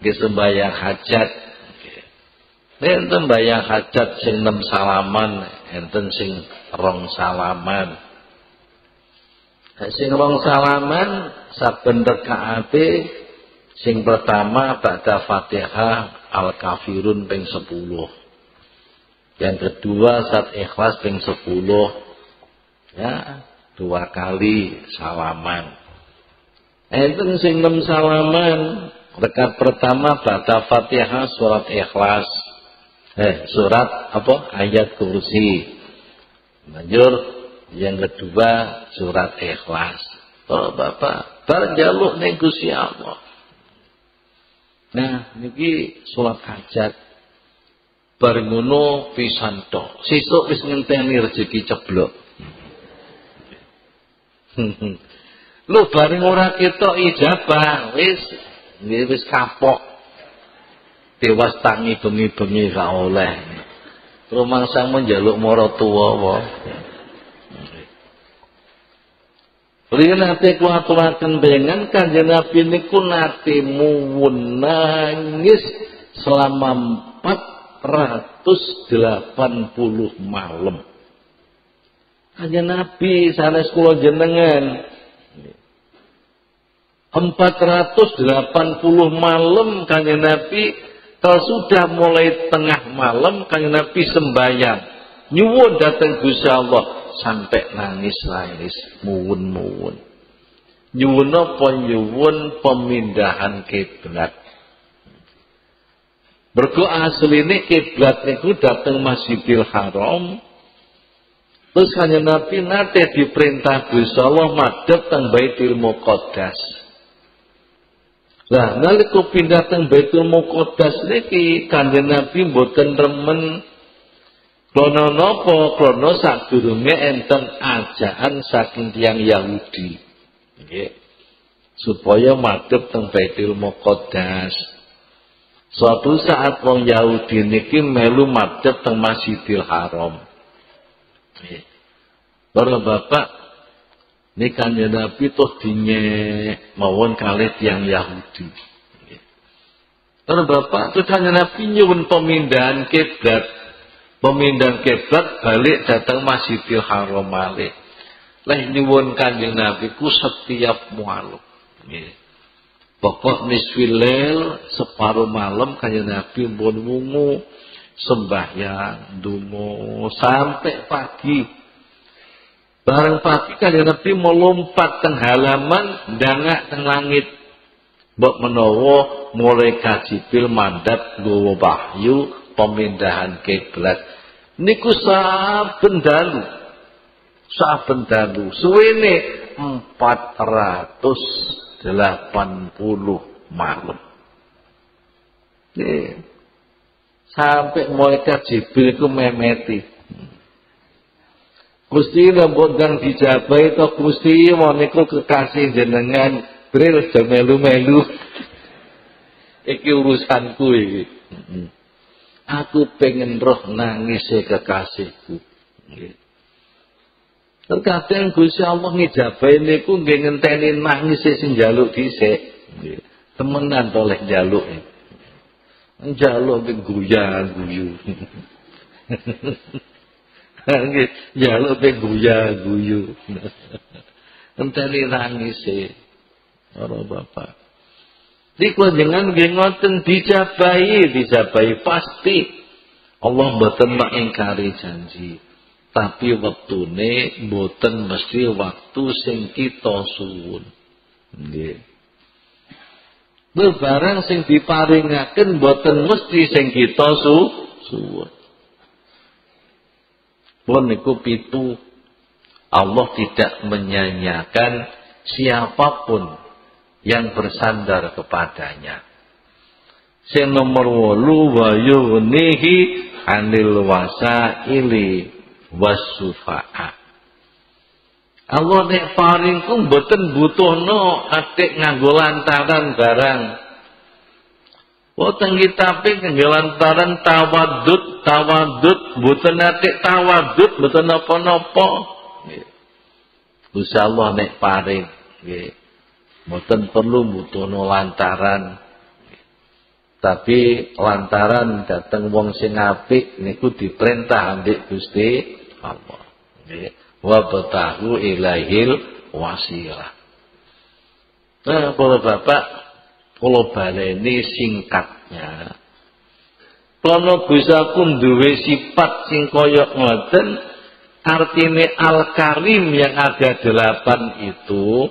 nggih sembahyang hajat. Enten sembahyang hajat sing enam salaman, enten sing rong salaman. Sing rong salaman saben rakaate sing pertama ba'da Fatihah Al-Kafirun ping 10. Yang kedua saat ikhlas ping 10. Ya, dua kali salaman. Enten sing salaman rekat pertama baca Fatihah surat Ikhlas. Eh, surat apa? Ayat kursi. Lanjut yang kedua surat Ikhlas. Oh, Bapak, bar jaluk ning. Nah, niki salat hajat. Bar ngono pisan tok. Sesuk wis ngenteni rezeki ceblok. *laughs* Lu bareng ora ketok ijabah, wis wis kapok. Dewas tangi bengi-bengi gak oleh. Rumangsang menjaluk mara tuwa wae. Beliau nanti kuaturakan dengan kanjeng Nabi niku nate muwun nangis selama 480 malam. Kanjeng Nabi sanes kula jenengan 480 malam kanjeng Nabi Kalau sudah mulai tengah malam kan Nabi sembahyang. Nyuwun datang Gusti Allah sampai nangis nangis muwun muwun. Nyuwun apa nyuwun pemindahan kiblat. Mergo asline kiblat niku dateng Masjidil Haram. Terus hanya Nabi nate diperintah Gusti Allah madhep teng Baitul Muqaddas. Lah nalika pindah teng Baitul Muqaddas niki Kanjeng Nabi mboten remen Krono napa? Krono sadurunge enten ajaan saking tiang Yahudi. Supaya madhep teng Baitul Muqaddas. Suatu saat wong Yahudi niki melu madhep teng Masjidil Haram. Para bapak nikahnya Nabi toh dinye mawon kali tiang Yahudi. Para bapak itu hanya Nabi nyuwun pemindahan kiblat. Pemindahan kiblat balik datang Masjidil Haram balik. Lah nyuwun kanjeng Nabi ku setiap mualuk. Nggih. Pokok niswilel separuh malam kaya Nabi pun wungu sembahyang dungo sampai pagi. Bareng pagi kaya Nabi mau lompat teng halaman dangak teng langit. Mbok menowo mulai kajibil mandat gowo wahyu pemindahan kiblat. Niku saben dalu. Saben dalu. Suwene 400 80 malam. Nih, sampai malaikat Jibril itu memeti. Gusti lembut dan dijabai to Gusti moniku kekasih jenengan bril melu-melu. *laughs* Iki urusanku iki. Aku pengen roh nangis kekasihku. Nggih. Terkadang Gusti Allah ngijabahi niku nggih ngenteni nangis sing njaluk dhisik. Temenan oleh njaluk. Njaluk ke guya guyu. Nggih, njaluk guyu. Ngenteni nangis e. Ora bapak. Niku jangan nggih ngoten dijabahi, dijabahi pasti. Allah mboten mengingkari janji tapi wektune mboten mesti waktu sing kita suwun. Nggih. Barang sing diparingaken mboten mesti sing kita su suwun. Niku pitu. Allah tidak menyanyiakan siapa pun yang bersandar kepadanya. Sing nomor wolu wa yughnihi anil wasaili wasufa'a. Allah nek paring ku mboten butuhno atik nganggo lantaran barang. Wonten kitabe nganggo lantaran tawadud, tawadud mboten atik tawadud mboten napa-napa. Gusti Allah nek paring nggih. Mboten perlu butuhno lantaran. Tapi lantaran dateng wong sing apik niku diperintah ambek Gusti Allah. Wa betahu ilahil wasilah. Nah, para bapak, kalau baleni singkatnya. Bisa pun duwe sifat sing koyok ngoten, artine al-karim yang ada delapan itu,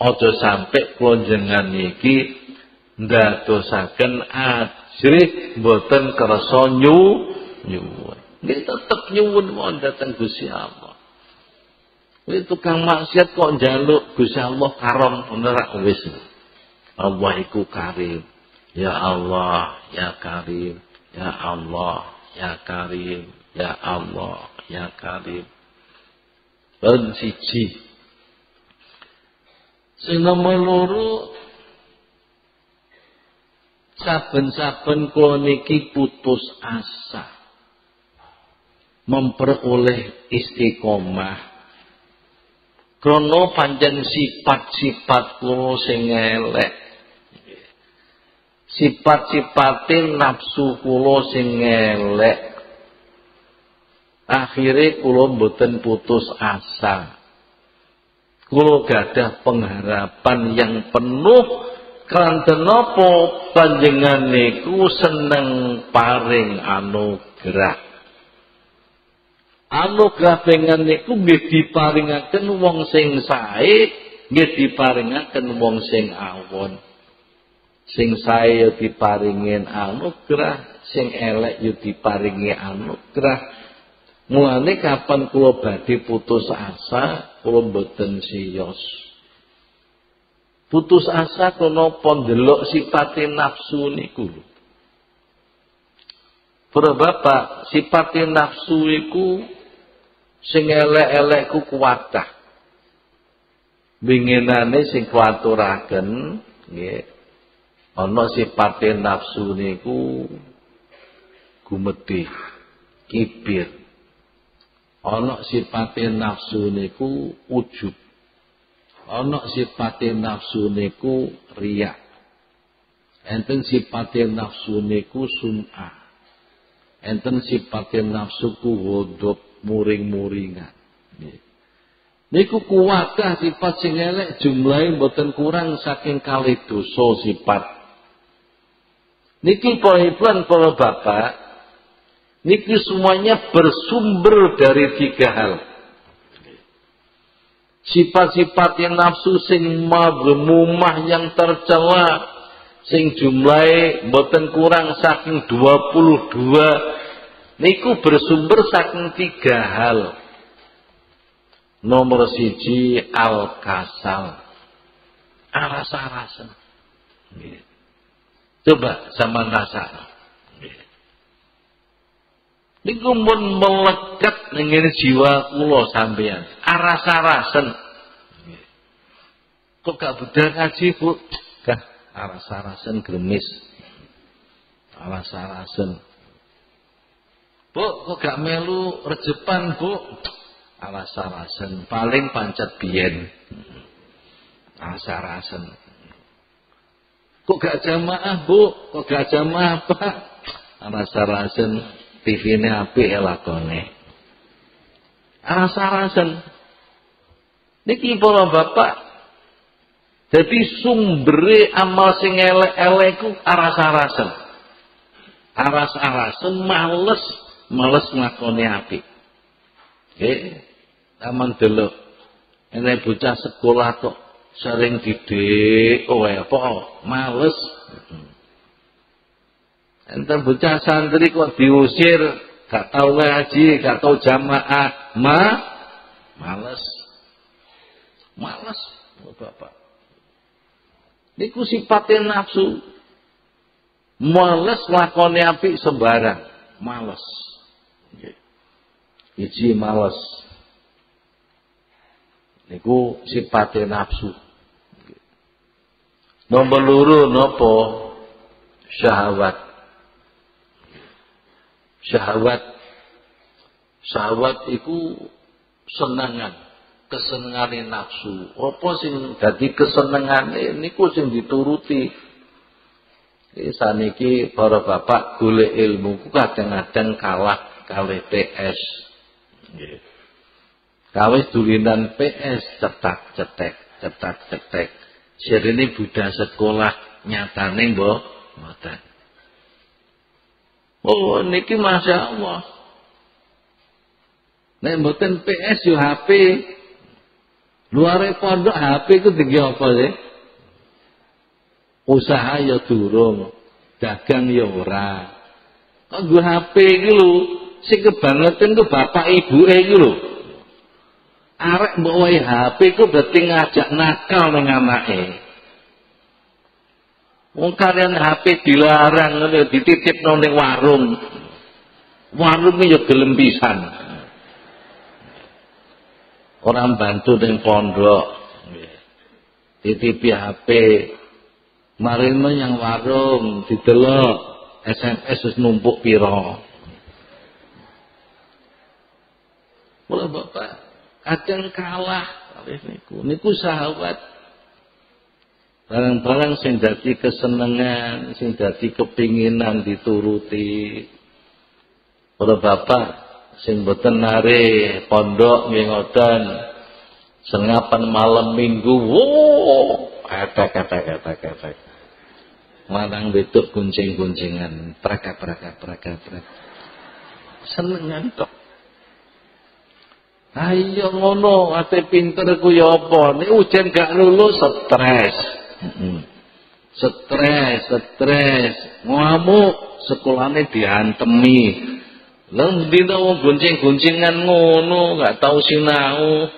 ojo sampai klonjengan iki ndadosaken ajrih boten kersa nyu nyuwun. Dia tetap nyuwun mau datang Gusti Allah. Ini tukang maksiat kok jaluk Gusti Allah karom menerak wis. Allah iku karim. Ya Allah, ya karim. Ya Allah, ya karim. Ya Allah, ya karim. Ben siji. Sing nomor loro saben-saben kula niki putus asa memperoleh istiqomah. Krono panjang sifat-sifat kulo sing elek. Sifat-sifatin nafsu kulo sing elek. Kulo mboten putus asa. Kulo gadah pengharapan yang penuh. Kanten napa panjenengan niku seneng paring anugerah. Anugerah pengen niku nggih diparingaken wong sing sae, nggih diparingaken wong sing awon. Sing sae ya diparingin anugerah, sing elek ya diparingi anugerah. Mulane kapan kula badhe putus asa, kula mboten siyos. Putus asa kono pondelok sipate nafsu niku lho. Para bapak, nafsu iku sing elek-elek ku kuwatah. Winginane sing kuaturaken nggih. Ana sipate nafsu niku gumedhe, kibir. Ana sipate nafsu niku ujub ana sipate nafsu niku riya enten sipate nafsu niku enten sipate nafsu ku muring-muringan. Niku kuwatah sifat sing elek jumlahe mboten kurang saking kali dosa sifat. Niki para para bapak niki semuanya bersumber dari tiga hal. Sifat-sifat yang nafsu sing madhumumah yang tercela sing jumlahe boten kurang saking 22 niku bersumber saking tiga hal nomor siji al kasal aras-arasan coba sama rasa Niku pun melekat dengan jiwa kula sampean. Aras-arasen. Kok gak budal ngaji, Bu? Kah aras-arasen gremis. Aras-arasen. Bu, kok gak melu rejepan, Bu? Aras-arasen. Paling pancet biyen. Aras-arasen. Kok gak jamaah, Bu? Kok gak jamaah, Pak? Aras-arasen TV ini api ya lakone. Rasa-rasen. Niki para bapak. Jadi sumbere amal sing elek-elek ku aras-arasen. Aras-arasen males males nglakoni api. Nggih. Aman delok. Enek bocah sekolah kok sering didik oh apa males. Enten bocah santri kok diusir, gak tahu ngaji, gak tahu jamaah, ma males. Males, Bapak. Niku sifatnya nafsu. Males lakoni api sembarang, males. Iji males. Niku sifatnya nafsu. Nomor luru nopo syahwat. Syahwat. Syahwat itu senangan kesenengane nafsu. Apa sing dadi kesenengane niku sing dituruti? Iki saniki para bapak golek ilmu ku kadang-kadang kalah kalih PS. Kawis dulinan PS cetak cetek, cetak cetek. Sirine budaya sekolah nyatane mbok mboten. Oh niki Masya Allah. Nek mboten PS yo HP. Luare pondok HP ku tinggi apa sih? Usaha ya durung, dagang ya ora. Kok gue HP lho, sing kebangetan ku bapak ibuke iki lho. Arek mbok wae HP ku berarti ngajak nakal ning anake. Wong kalian HP dilarang ngono dititipno ning warung. Warunge ya gelem pisan. Bantu ning pondok. Titipi HP. Marino yang warung didelok SMS wis numpuk pira. Mula Bapak kadang kalah kalih niku. Niku sahabat Barang-barang sing dadi kesenengan, sing dadi kepinginan dituruti. Para bapak sing boten nare pondok nggih ngoten. Sengapan malam Minggu, wow, etek etek etek etek. Lanang wedok kuncing-kuncingan, praka-praka praka-praka. Senengan tok. Ayo ngono, ate pinter ku ya apa? Nek ujian gak lulus stres. Stres, stres, ngamuk, sekolahnya diantemi. Lang dina wong gonceng-goncengan ngono, gak tau sinau.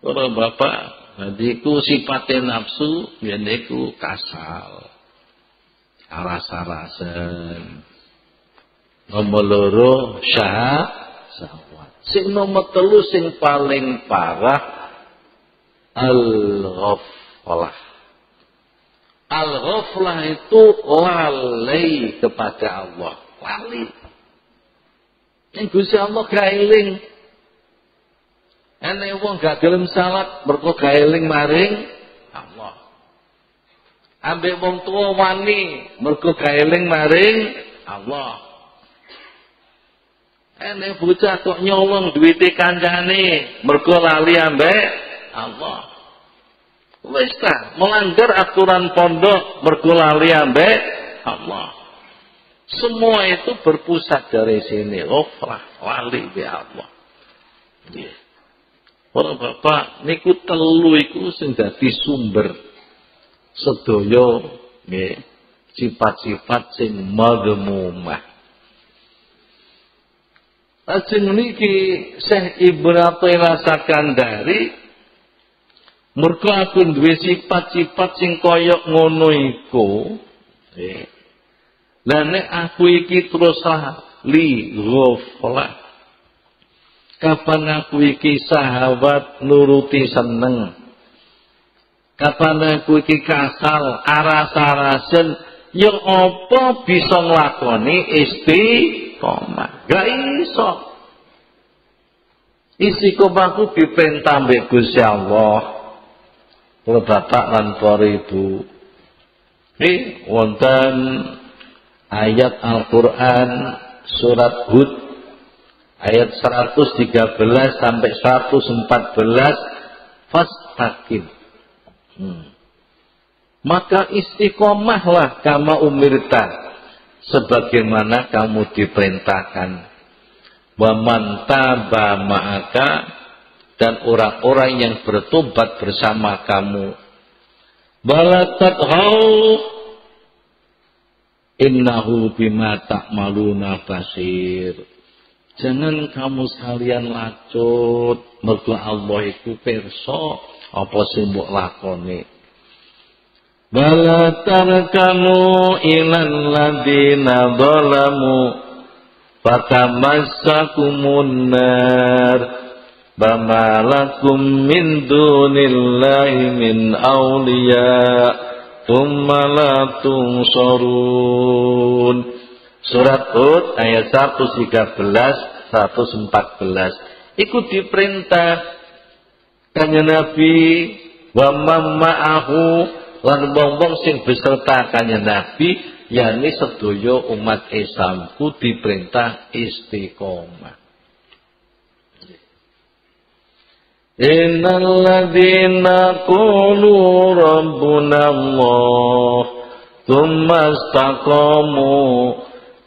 Ora bapak, jadi ku sifatnya nafsu, ku kasal. Aras-arasan. Nomor loro syah, syahwat. Sing nomor telu sing paling parah al-ghaflah. Al-ghaflah itu lalai kepada Allah. Lali. Yang Gusti Allah gailing. Ene wong gak gelem salat mergo gailing maring Allah. Ambek wong tua wani mergo gailing maring Allah. Ene bocah kok nyolong duwite kancane mergo lali ambek Allah. Wis ta, melanggar aturan pondok mergo lali ambek Allah. Semua itu berpusat dari sini. Ghafrah, wali bi Allah. Yeah. Para bapak niku telu iku sing dadi sumber sedaya nggih sifat-sifat sing madhumumah. Lajeng niki Syekh Ibnu rasakan dari mergo aku duwe sifat-sifat sing kaya ngono iku nggih lah nek aku iki terus li ghaflah. Kapan aku iki sahabat nuruti seneng. Kapan aku iki kasal aras-arasen yang apa bisa nglakoni istiqomah. Gak iso. Istiqomahku diperintah mbek Gusti Allah. Kalau bapak lan para ibu. Ini wonten ayat Al-Quran surat Hud ayat 113 sampai 114 fastaqim hmm. maka istiqomahlah kama umirta sebagaimana kamu diperintahkan wa man ma'aka dan orang-orang yang bertobat bersama kamu balatat Innahu bima ta'maluna basir. Jangan kamu sekalian lacut. Mergo Allah itu perso. Apa sih mbok lakoni. Bala tarkanu ilan ladina dhalamu. Fatamassakumun nar. Bama lakum min dunillahi min awliya' tungsorun. Surat Hud ayat 113 114. Ikut diperintah kanya Nabi wa mamma'ahu lan wong-wong sing beserta kanjeng Nabi yakni sedaya umat Islamku diperintah istiqomah. Innal ladzina qulu rabbuna Allah thumma istaqamu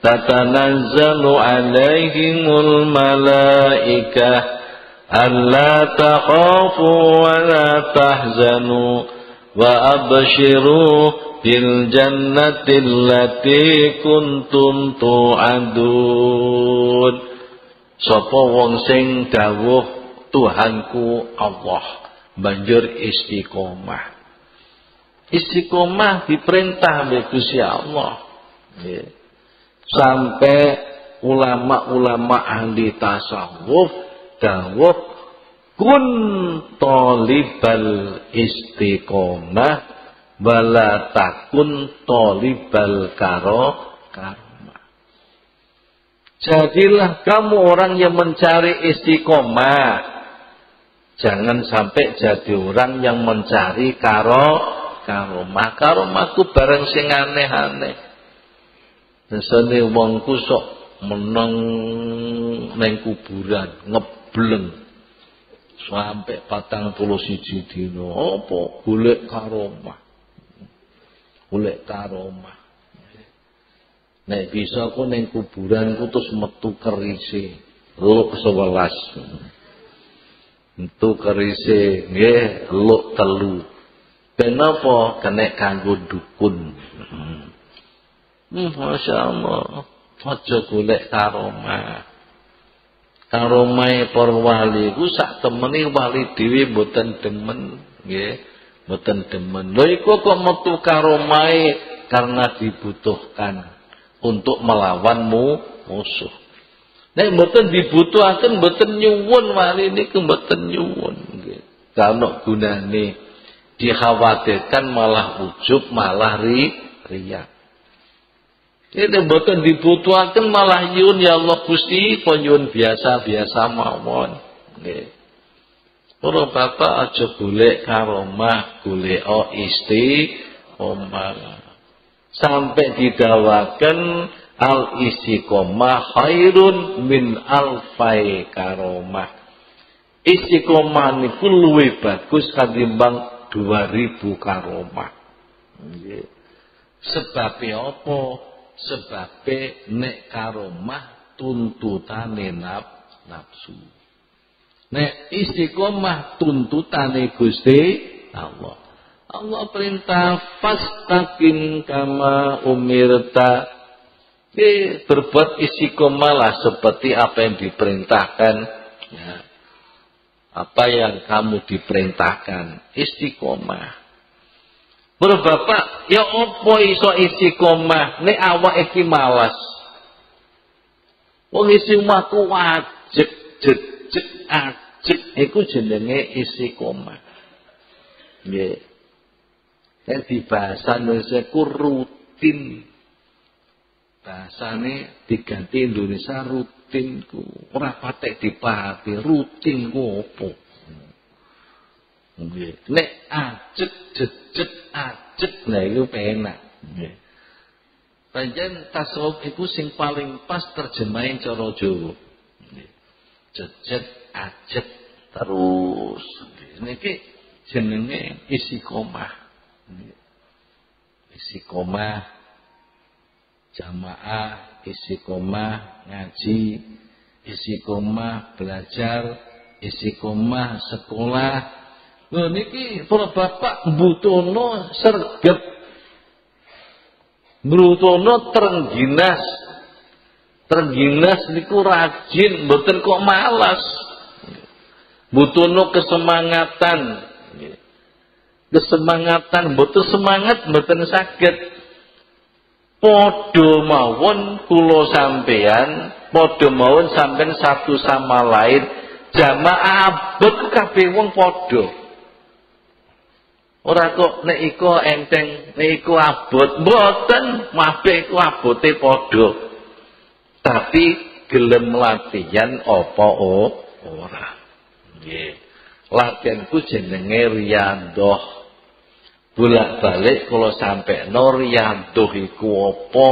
tatanazzalu alaihimul malaikah Allah takhafu wa la tahzanu وأبشروا بالجنة التي كنتم توعدون Sapa wong sing dawuh Tuhanku Allah banjur istiqomah istiqomah diperintah oleh Gusti Allah sampai ulama-ulama ahli tasawuf dawuh kun tolibal istiqomah wala takun tolibal karo karma jadilah kamu orang yang mencari istiqomah Jangan sampai jadi orang yang mencari karo karomah. Karomahku bareng sing aneh-aneh. Nesane wong sok meneng neng kuburan, ngebleng. Sampai patang puluh siji dino. Apa golek karomah. golek karomah. Nek bisa ku ning kuburan ku terus metu kerise. Luk sewelas. Metu kerise nggih luk telu. Kenapa kena kanggo dukun? Hmm, Masya Allah. Aja golek karomah. Karomah para wali ku sak temene wali dhewe mboten demen, nggih. Mboten demen. Lha iku kok metu karomahe karena dibutuhkan untuk melawanmu musuh. Nek mboten dibutuhaken mboten nyuwun wali niku mboten nyuwun nggih. Kalau gunane dikhawatirkan malah ujub malah ri riya. Ini mboten dibutuhaken malah yun ya Allah Gusti pon biasa-biasa mawon. Nggih. Para bapak aja golek karomah, golek o isti omah. Sampai didawakan al istiqomah khairun min alfai karomah. Istiqomah niku luwih bagus katimbang 2000 karomah. Nggih. Sebabe apa? Sebabe nek karomah tuntutane nafsu. Nek istiqomah tuntutane Gusti Allah. Allah perintah fastaqim kama umirta. Eh, berbuat istiqomahlah seperti apa yang diperintahkan. Ya. Apa yang kamu diperintahkan. Istiqomah. Berbapak, ya opo iso istiqomah? Nek awak iki malas. Wong istiqomah ku wajib jejeg ajeg iku jenenge istiqomah. Nggih. Nek di bahasa Indonesia ku rutin. Bahasane diganti Indonesia rutin ku. Ora patek dipahami rutin ku opo. Nggih. Nek ajeg jejet ajeg nah iku penak. Nggih. Panjen tasawuf iku sing paling pas terjemahin cara Jawa. Jejet ajeg terus. Niki jenenge istiqomah. Istiqomah jamaah, istiqomah ngaji, istiqomah belajar, istiqomah sekolah. Lho niki para bapak mbutono sergep. Mbutono terengginas. Terengginas niku rajin, mboten kok malas. Butuhno kesemangatan. Kesemangatan, butuh semangat, mboten sakit. Podo mawon kulo sampean, podo mawon sampean satu sama lain, jamaah abot kabeh wong podo. Ora kok nek iko enteng, nek iko abot, mboten, mabeh iku abote podo. Tapi gelem latihan apa ora. Nggih. Latihanku jenenge riyadhah. Bolak-balik kalau sampai no riyadhah iku apa?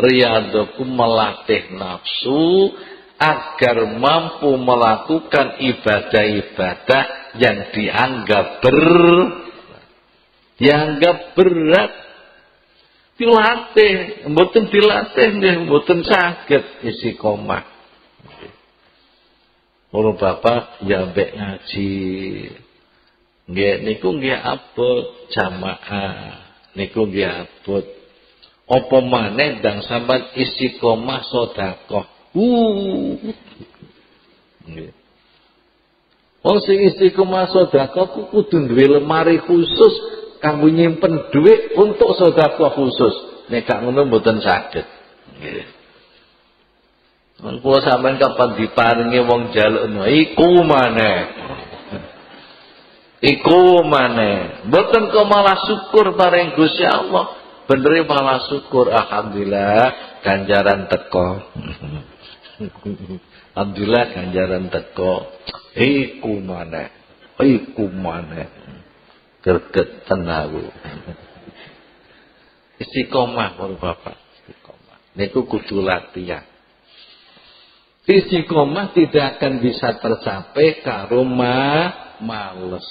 Riyadhahku melatih nafsu agar mampu melakukan ibadah-ibadah yang dianggap ber dianggap berat dilatih mboten dilatih nggih mboten saged istiqomah Para bapak ya mbek ngaji. Nggih niku nggih abot jamaah. Niku nggih abot. Apa maneh ndang sampean istiqomah sedekah. Uh. Nggih. Wong sing istiqomah sedekah ku kudu duwe lemari khusus kanggo nyimpen dhuwit untuk sedekah khusus. Nek gak ngono mboten saged. Nggih. Engko sampean kapan diparingi wong jalukno iku maneh. Iku maneh. Mboten kok malah syukur bareng Gusti Allah. Bener malah syukur alhamdulillah ganjaran teko. alhamdulillah ganjaran teko. Iku maneh. Iku maneh. Greget tenawu. Istiqomah para bapak. Istiqomah. Niku kudu latihan. Istiqomah tidak akan bisa tercapai karo ma males.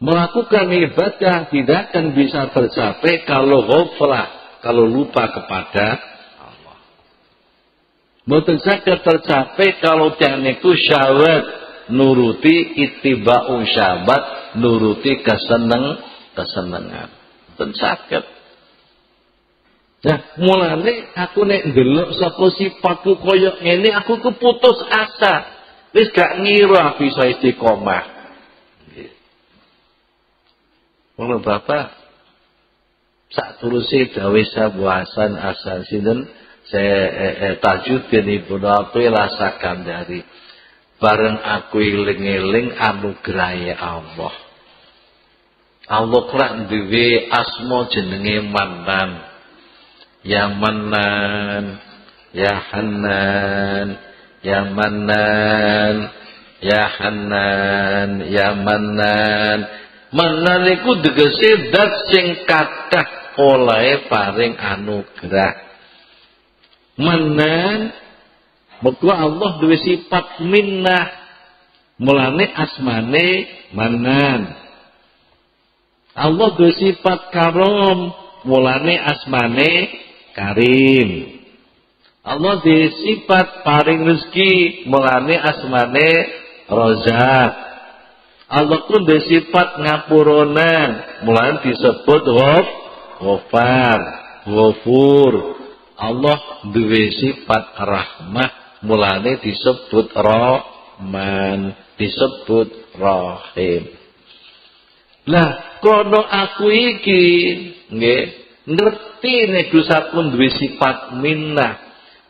Melakukan ibadah tidak akan bisa tercapai kalau ghaflah, kalau lupa kepada Allah. Mboten tercapai kalau itu syahwat nuruti ittiba'u syahwat nuruti keseneng kesenengan. Mboten saged. Nah, mulane aku nek ndelok sapa sifatku kaya ngene aku keputus asa. Wis gak ngira bisa istiqomah. Ngono Bapak sak tuluse dawuh Abu Hasan Hasan saya eh, eh, Tajuddin Ibnu Athaillah lasakan dari bareng aku eling-eling anugerah Allah. Allah kelak duwe asma jenenge Manan. Ya Manan, Ya Hanan, Ya Manan, Ya Hanan, Ya Manan. Mananiku tegese dat sing kathah oleh paring anugerah. Manan Mergo Allah duwe sifat minnah. Mulane asmane manan. Allah duwe sifat karom, mulane asmane karim. Allah duwe sifat paring rezeki, mulane asmane rozak. Allah pun bersifat ngapuronan. Mulai disebut Ghof, Ghafar, Ghafur. Allah duwe sifat rahmah. Mulane disebut Rahman, disebut Rahim. Lah, kono aku iki nggih ngerti nek pun duwe sifat minnah.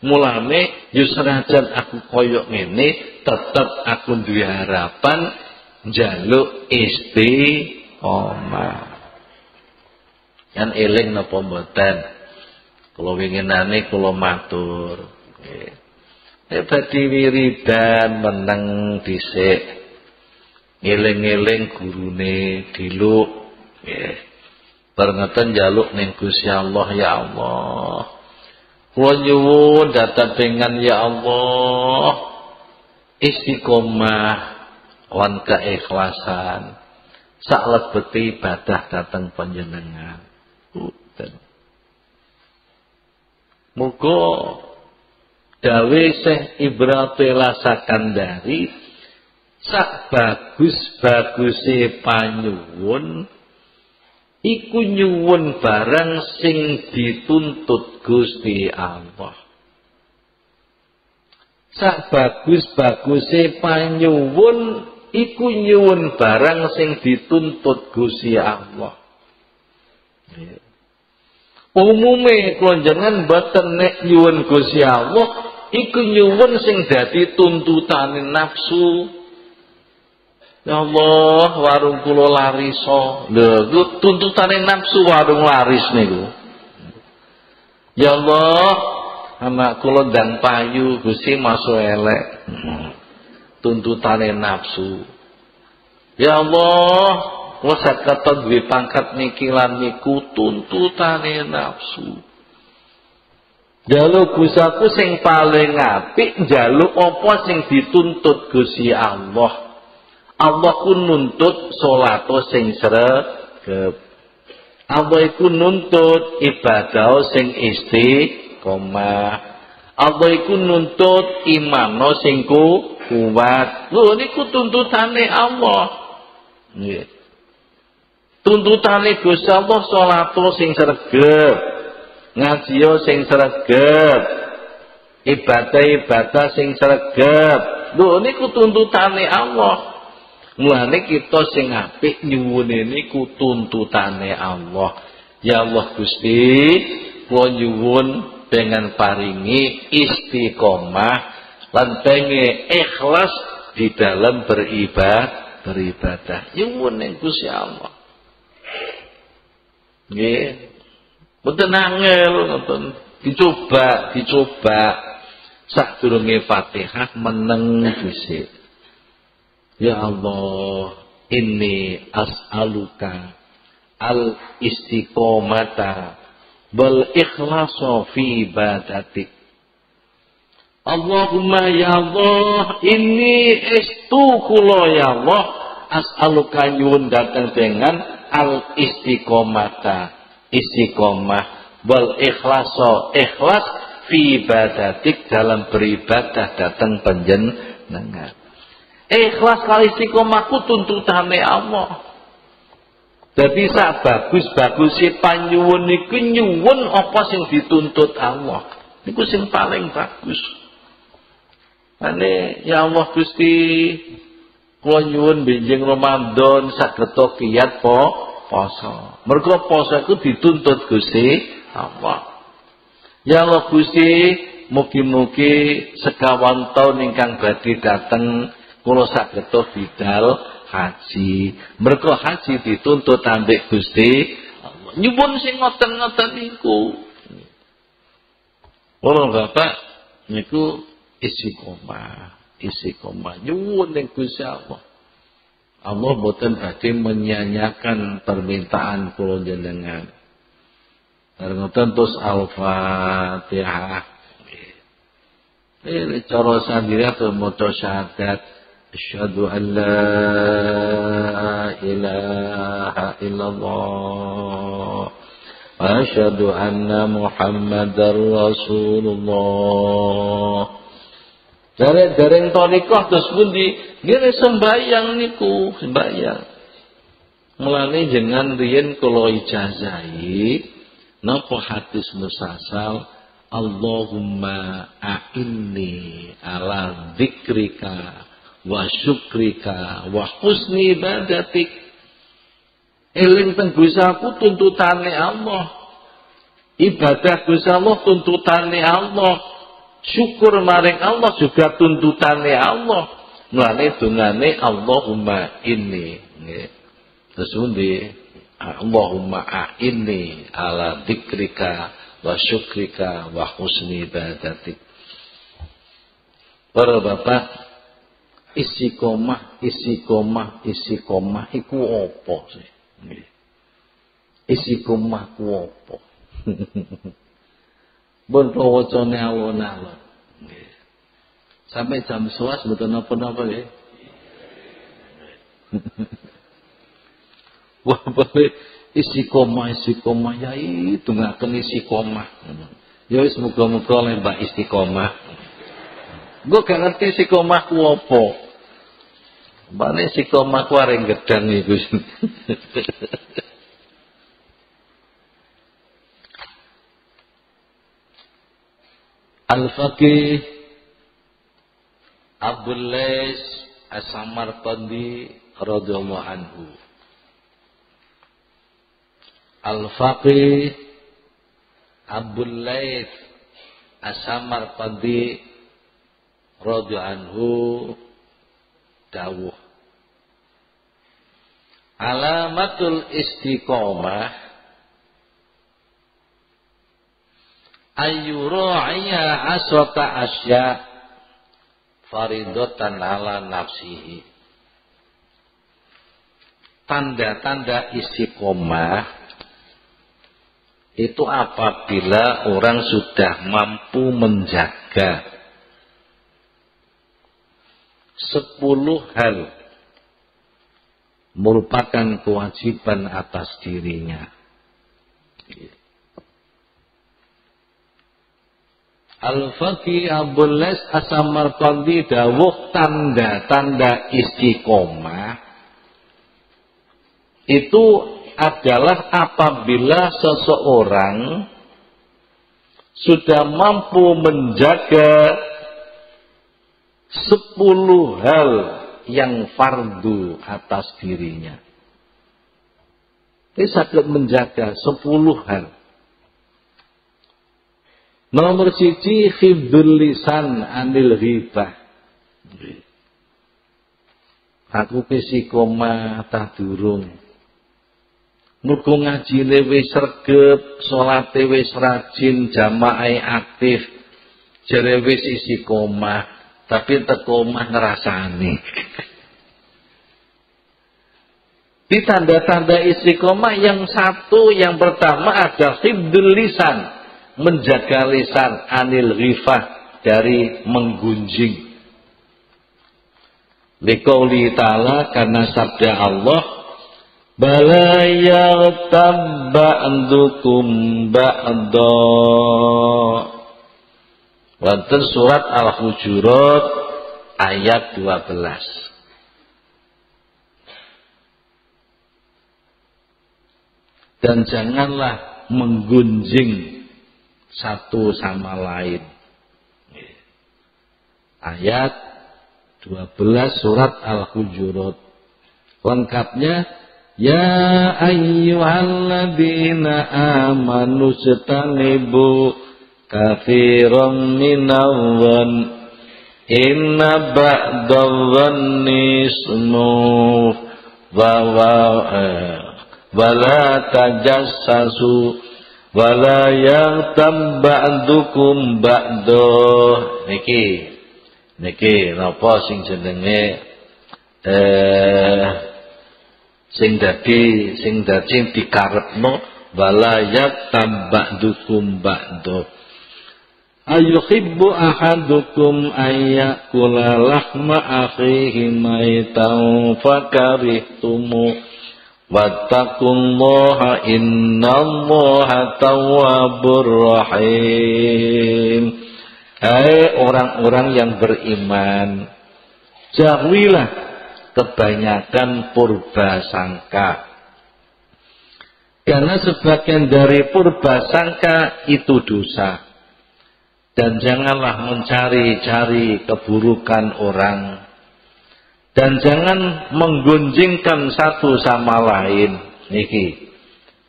Mulane yo senajan aku koyok ngene tetep aku duwe harapan jaluk istiqomah. Kan eling napa mboten? Kula winginane kula matur. Nggih. Nek badhe wiridan meneng dhisik. Eling-eling gurune diluk. Nggih. Jaluk ning Gusti Allah ya Allah. Kula nyuwun datang dengan ya Allah istiqomah wan keikhlasan sak beti ibadah datang panjenengan. Muga dawe Syekh Ibrahim Sakandari sak bagus-baguse panyuwun iku nyuwun barang sing dituntut Gusti Allah sak bagus-baguse panyuwun iku nyuwun barang sing dituntut Gusti Allah. Umume klonjengan boten nek nyuwun Gusti Allah iku nyuwun sing dadi tuntutane nafsu. Ya Allah, warung kula laris so. Lho, tuntutane nafsu warung laris niku. Ya Allah, anak kula dan payu Gusti masuk elek. tuntutane nafsu. Ya Allah, kata duwe pangkat niki lan niku tuntutane nafsu. Jaluk gusaku sing paling apik jaluk apa sing dituntut Gusti Allah. Allah ku nuntut salato sing sregep. Allah iku nuntut ibadah sing istiqomah. Allah iku nuntut imano sing kuat. Lho niku tuntutane Allah. Nggih. Tuntutane Gusti Allah salat sing sregep. Ngaji sing sregep. Ibadah-ibadah sing sregep. Lho niku tuntutane Allah. Mulane kita sing apik nyuwune niku tuntutane Allah. Ya Allah Gusti, kula nyuwun dengan paringi istiqomah lan ikhlas di dalam beribadah beribadah nyuwun ning Gusti Allah nggih mboten angel ngoten dicoba dicoba. Sadurunge Fatihah meneng dhisik. Ya Allah ini as'aluka al istiqomata bal ikhlasa fi ibadatik. Allahumma ya Allah ini estu kula ya Allah as'aluka nyuwun datang dengan al istiqomata istiqomah wal ikhlaso ikhlas fi ibadatik dalam beribadah datang panjenengan ikhlas kali istiqomahku tuntutane Allah jadi sak bagus-bagus si panyuwun niku nyuwun apa sing dituntut Allah. Niku sing paling bagus. Ane ya Allah Gusti kula nyuwun benjing Ramadan saged kiat po poso. Mergo poso iku dituntut Gusti Allah. Ya Allah Gusti mugi-mugi sekawan taun ingkang badhe dateng kula saged bidal haji. Mereka haji dituntut ambek Gusti Nyuwun sing ngoten-ngoten niku. Ora Bapak niku isi koma, isi koma. Nyuwun ning Gusti Allah. Allah boten badhe menyanyikan permintaan kula jenengan. Karena terus Al-Fatihah. Ini cara sendiri atau moto syahadat. Asyadu an la ilaha illallah. Asyadu anna Muhammadar Rasulullah. Dari dereng torikoh terus pundi? Gini sembayang niku sembayang. Mulane jangan riyen kula ijazahi napa hadis musasal? Allahumma a'inni ala dzikrika wa syukrika wa husni ibadatik. Eling teng Gustaku tuntutane Allah. Ibadah Gusti Allah tuntutane Allah syukur maring Allah juga tuntutane Allah. Mulane dungane Allahumma inni. Nggih. Terus Allahumma a'inni ala dzikrika wa syukrika wa husni ibadatik. Para bapak Istiqomah, istiqomah, istiqomah iku apa sih? Istiqomah ku apa? *laughs* Pun wacane alon-alon. Sampai jam 11 mboten napa-napa nggih. *laughs* Wah, boleh istiqomah, istiqomah ya itu ngaken istiqomah. Ya wis muga-muga lembah istiqomah. Gue gak ngerti istiqomah ku apa. Bane istiqomah ku areng gedang iku. *laughs* Al-Faqih Abdul Lais As-Samarqandi radhiyallahu anhu. Al-Faqih Abdul Lais As-Samarqandi radhi anhu dawuh alamatul istiqomah ayyura'iya aswata asya faridatan ala nafsihi tanda-tanda istiqomah itu apabila orang sudah mampu menjaga sepuluh hal merupakan kewajiban atas dirinya. Al-Faqih Abul Les Asamarkandi dawuh tanda-tanda istiqomah itu adalah apabila seseorang sudah mampu menjaga sepuluh hal yang fardu atas dirinya. Ini sakit menjaga sepuluh hal. Nomor siji khibdul lisan anil ghibah. Aku koma tak durung. Muga ngajine wis sregep, salate wis rajin, jamaah aktif, jere wis istiqomah tapi teko omah ngerasani. Di tanda-tanda istiqomah yang satu, yang pertama ada hibdul lisan. Menjaga lisan anil rifah dari menggunjing. Liqauli ta'ala karena sabda Allah Bala yaghtab ba'dukum ba'da Wonten surat Al-Hujurat ayat 12 dan janganlah menggunjing satu sama lain. Ayat 12 surat Al-Hujurat. Lengkapnya Ya ayyuhalladzina amanu setanibu kafiran minawwan inna ba'dadhanni ismu wa wa eh, wala tajassasu wala yang ba'dukum ba'do. Niki. Niki napa sing jenenge eh sing dadi sing dadi dikarepno wala yaktam ba'dukum ba'do. Ayuhibbu ahadukum ayyakula lahma akhihi maitan fakarihtumu Wattaqullaha innallaha tawwabur rahim. Hai orang-orang yang beriman, jauhilah kebanyakan purba sangka. Karena sebagian dari purba sangka itu dosa. Dan janganlah mencari-cari keburukan orang dan jangan menggunjingkan satu sama lain. Niki.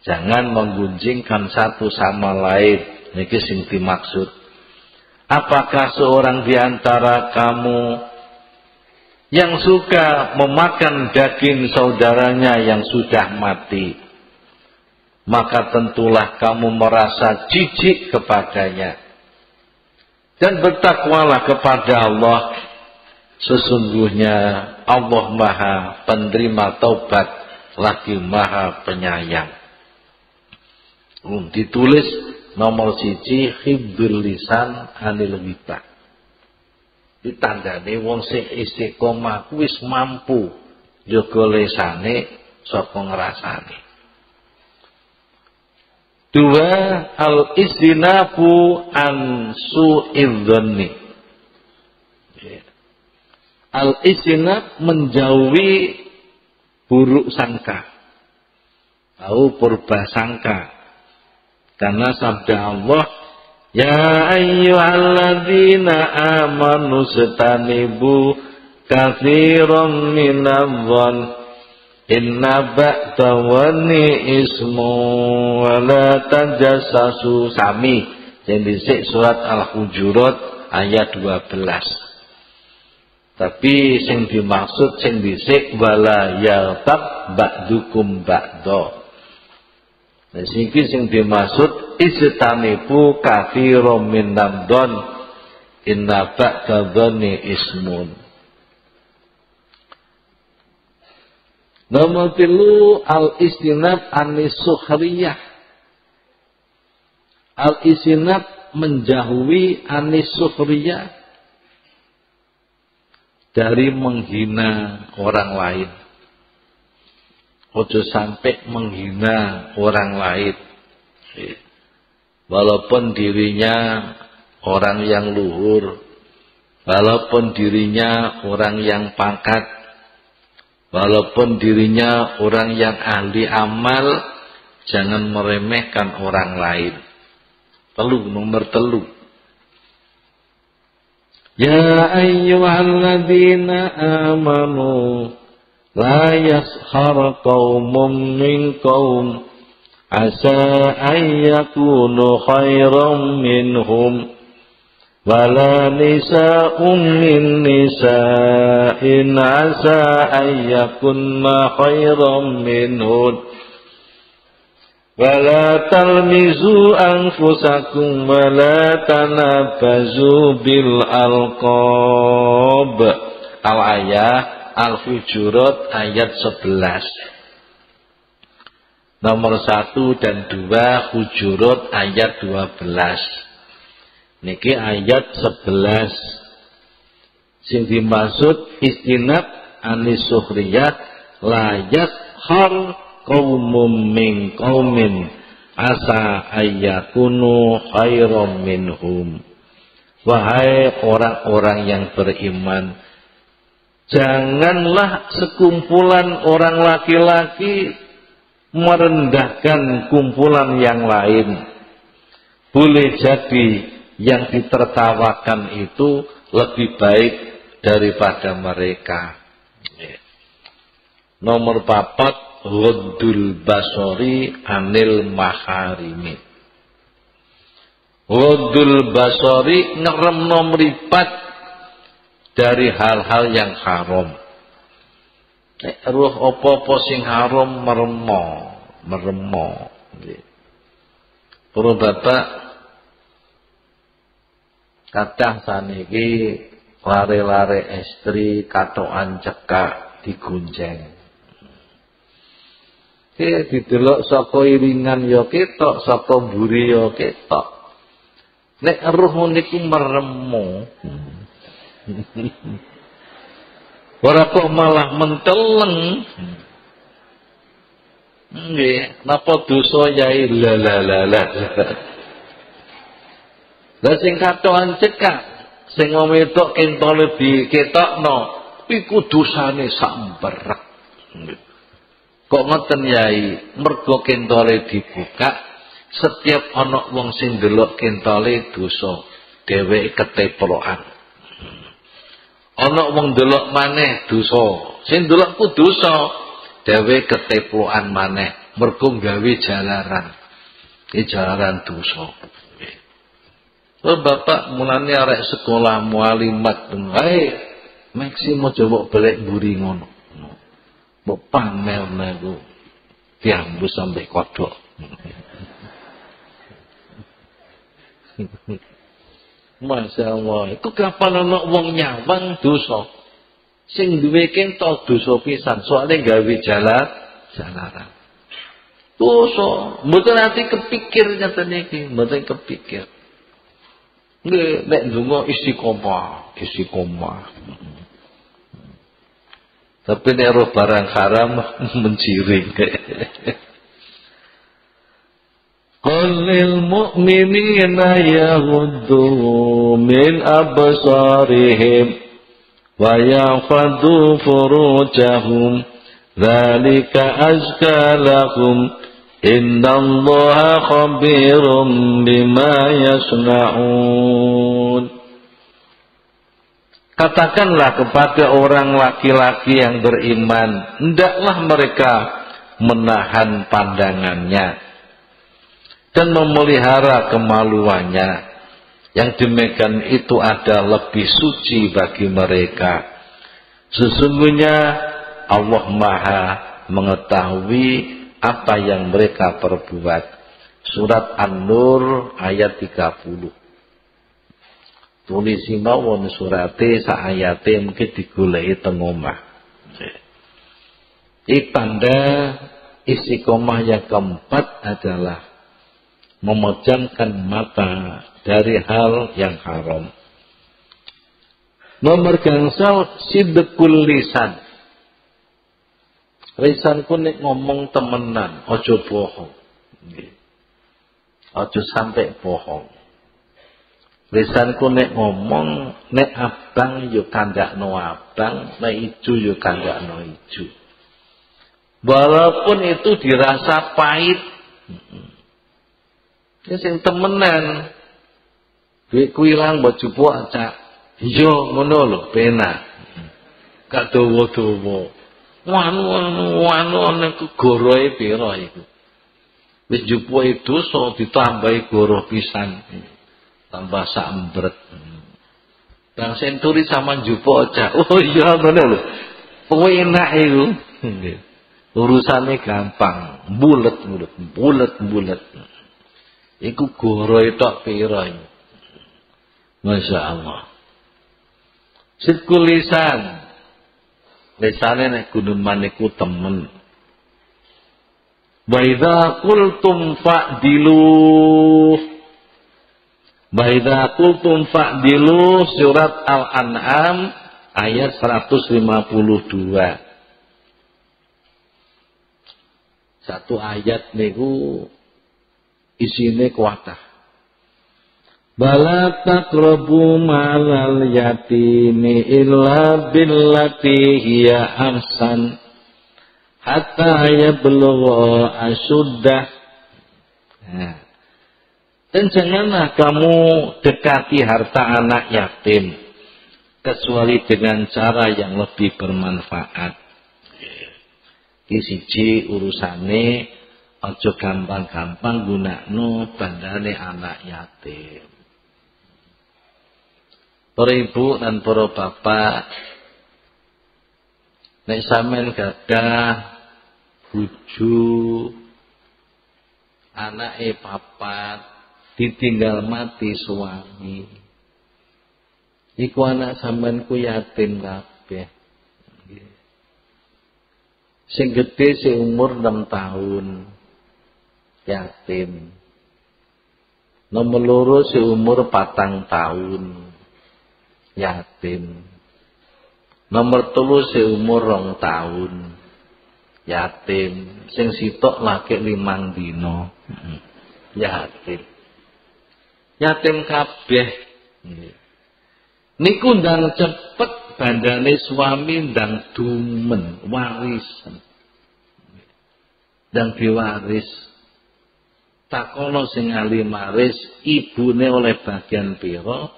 Jangan menggunjingkan satu sama lain. Niki sing dimaksud. Apakah seorang di antara kamu yang suka memakan daging saudaranya yang sudah mati? Maka tentulah kamu merasa jijik kepadanya. Dan bertakwalah kepada Allah Sesungguhnya Allah maha penerima taubat lagi maha penyayang. Ditulis nomor siji hibdul lisan anil ghibah. Ditandani wong sing istiqomah wis mampu jaga lesane saka ngrasane. Dua al istinafu an su'idzanni Al-istinab menjauhi buruk sangka. Tahu purba sangka. Karena sabda Allah, Ya ayyuhalladzina amanu setanibu kathiran minadhan Inna ba'da wani ismu wa la tajassasu sami. Disik surat Al-Hujurat ayat 12. Tapi sing dimaksud sing dhisik wala yaltab ba'dukum ba'do. Nah siki sing dimaksud istanibu kafirum min namdon inna ba'da ismun. Nomor tilu al istinab anis sukhriyah. Al istinab menjauhi anis sukhriyah dari menghina orang lain. Ojo sampai menghina orang lain. Walaupun dirinya orang yang luhur, walaupun dirinya orang yang pangkat, walaupun dirinya orang yang ahli amal, jangan meremehkan orang lain. Telu nomor telu. يا أيها الذين آمنوا لا يسخر قوم من قوم عسى أن يكونوا خيرا منهم ولا نساء من نساء عسى أن يكن خيرا منهن Talmizu anfusakum wala tanabazu bil alqab. Al-ayah Al-Fujurat ayat 11. Nomor 1 dan 2 Hujurat ayat 12. Niki ayat 11. Sing dimaksud istinab anis suhriyat layat har kaumum min qaumin asa ayyakunu khairam minhum. Wahai orang-orang yang beriman, janganlah sekumpulan orang laki-laki merendahkan kumpulan yang lain. Boleh jadi yang ditertawakan itu lebih baik daripada mereka. Nomor papat, Ghaddul basori anil maharimi. Ghaddul basori ngerem nomripat dari hal-hal yang haram. Ruh apa-apa sing haram meremo, meremo. Para bapak kadang saniki lare-lare estri katokan cekak digunjeng. Ki didelok saka iringan ya ketok, saka mburi ya ketok. Nek roh niku meremu. *laughs* Ora kok malah menteleng. Nggih, napa dosa yai la la la la. *laughs* Lah sing katokan cekak, sing ngomedok kentole diketokno, iku dosane sak mberek. Kok ngoten yai, mergo kentole dibuka, setiap ana wong sing ndelok kentole dosa, dheweke keteplokan. Ana wong ndelok maneh dosa, sing ndelokku dosa, dheweke keteplokan maneh, mergo gawe jalaran. Iki jalaran dosa. Oh, bapak mulane arek sekolah mualimat, hei, meksi mau coba balik buri ngono. Mbok pamer niku diambu sampai kodok. Masya Allah. Itu kapan ana wong nyawang dosa. Sing duwe kento dosa pisan. Soalnya gawe jalan jalanan. Dosa. Mboten nanti kepikir nyata niki, mboten kepikir. Nggih, nek ndonga istiqomah, istiqomah. Tapi nek barang haram *laughs* menciring. *laughs* Qul lil mu'minina yaghuddu min absarihim wa yahfadhu furujahum. Dzalika azka lahum. Innallaha khabirum bima yasna'un Katakanlah kepada orang laki-laki yang beriman, hendaklah mereka menahan pandangannya dan memelihara kemaluannya. Yang demikian itu ada lebih suci bagi mereka. Sesungguhnya Allah Maha mengetahui apa yang mereka perbuat. Surat An-Nur ayat 30 tulisi mawon surate sak ayate mungkin digoleki teng omah. Tanda istiqomah yang keempat adalah memejamkan mata dari hal yang haram. Nomor gangsal sidqul lisan. Lisanku nek ngomong temenan, ojo bohong. Ojo sampai bohong. Lisanku nek ngomong, nek abang yo no abang, nek ijo yo no ijo. Walaupun itu dirasa pahit. Ya sing temenan. Duit kuilang buat jupo acak. Yo ngono lho, penak. Gak dawa-dawa. Wanu wanu wanu nek goroe pira iku. Wis itu so ditambahi goroh tambah sambret. Bang Senturi sama Jupo aja. *laughs* Oh iya ngono lho. Enak iku. Urusannya gampang, bulet bulet, bulet bulet. Iku goro tok pira. Masya Allah. Sidku lisan. Lisane nek kudu maniku temen. Wa idza qultum fa'dilu Baidha kultum fa'dilu surat Al-An'am ayat 152. Satu ayat niku isine kuatah. Bala taqrabu malal yatimi illa billati hiya ahsan hatta yablugha asuddah. Nah. Dan janganlah kamu dekati harta anak yatim kecuali dengan cara yang lebih bermanfaat. Siji urusane aja gampang-gampang gunakno bandane anak yatim. Para ibu dan para bapak nek sampean gadah bojo anake papat ditinggal mati suami iku anak yatim kabeh Sing gede sing umur 6 tahun yatim. Nomor loro si umur patang tahun yatim. Nomor telu si umur rong tahun yatim. Sing sitok laki limang dino yatim. Yatim kabeh. Niku ndang cepet bandane suami ndang dumen warisan. Dan diwaris. Takono sing ali maris ibune oleh bagian piro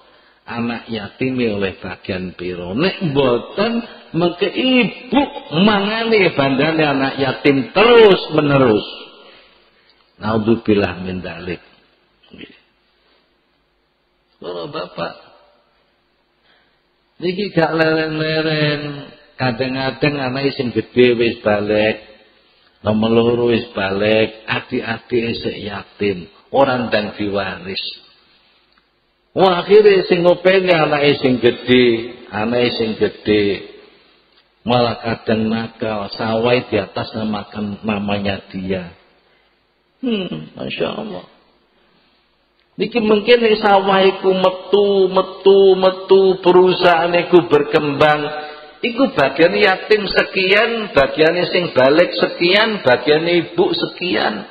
anak yatim oleh bagian piro nek mboten mengke ibu mangane bandane anak yatim terus menerus naudzubillah min dalik Kalau bapak Niki gak leren-leren. Kadang-kadang anak sing gede wis balik. Nomor loro wis balik, adik-adik isih yatim, orang dan diwaris. Wah akhirnya sing ngopeni anak sing gede, anak sing gede. Malah kadang nakal, sawai di atas namakan namanya dia. Hmm, Masya Allah. Niki mungkin nek sawah iku metu metu metu perusahaan iku berkembang iku bagian yatim sekian bagian sing balik sekian bagian ibu sekian.